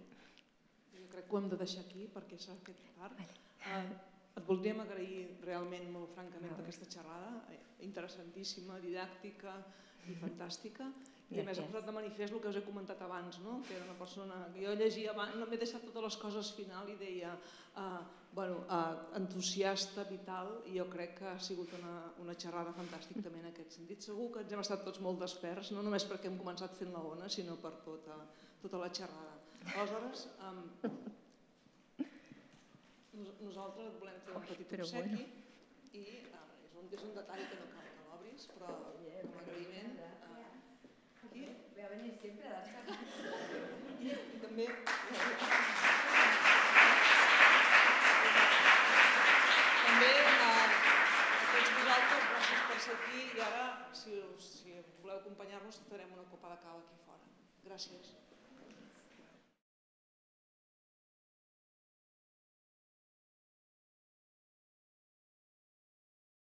Jo crec que ho hem de deixar aquí perquè s'ha fet tard. Vale. Et voldríem agrair realment molt francament aquesta xerrada, eh, interessantíssima, didàctica i fantàstica. I a més ha posat de manifest el que us he comentat abans, no? que era una persona que jo llegia abans, no m'he deixat totes les coses al final i deia uh, bueno, uh, entusiasta, vital, i jo crec que ha sigut una, una xerrada fantàstica també en aquest sentit. Segur que ens hem estat tots molt desperts, no només perquè hem començat fent la ona, sinó per tota, tota la xerrada. Aleshores, um, nosaltres et volem fer un petit obsequi bueno. i uh, és, un, és un detall que no cal que l'obris, però com a agraïment... Uh, i, Ve a venir sempre a les I, i també... També uh, a tots vosaltres, gràcies per ser aquí i ara, si, si voleu acompanyar-nos, farem una copa de cava aquí fora. Gràcies.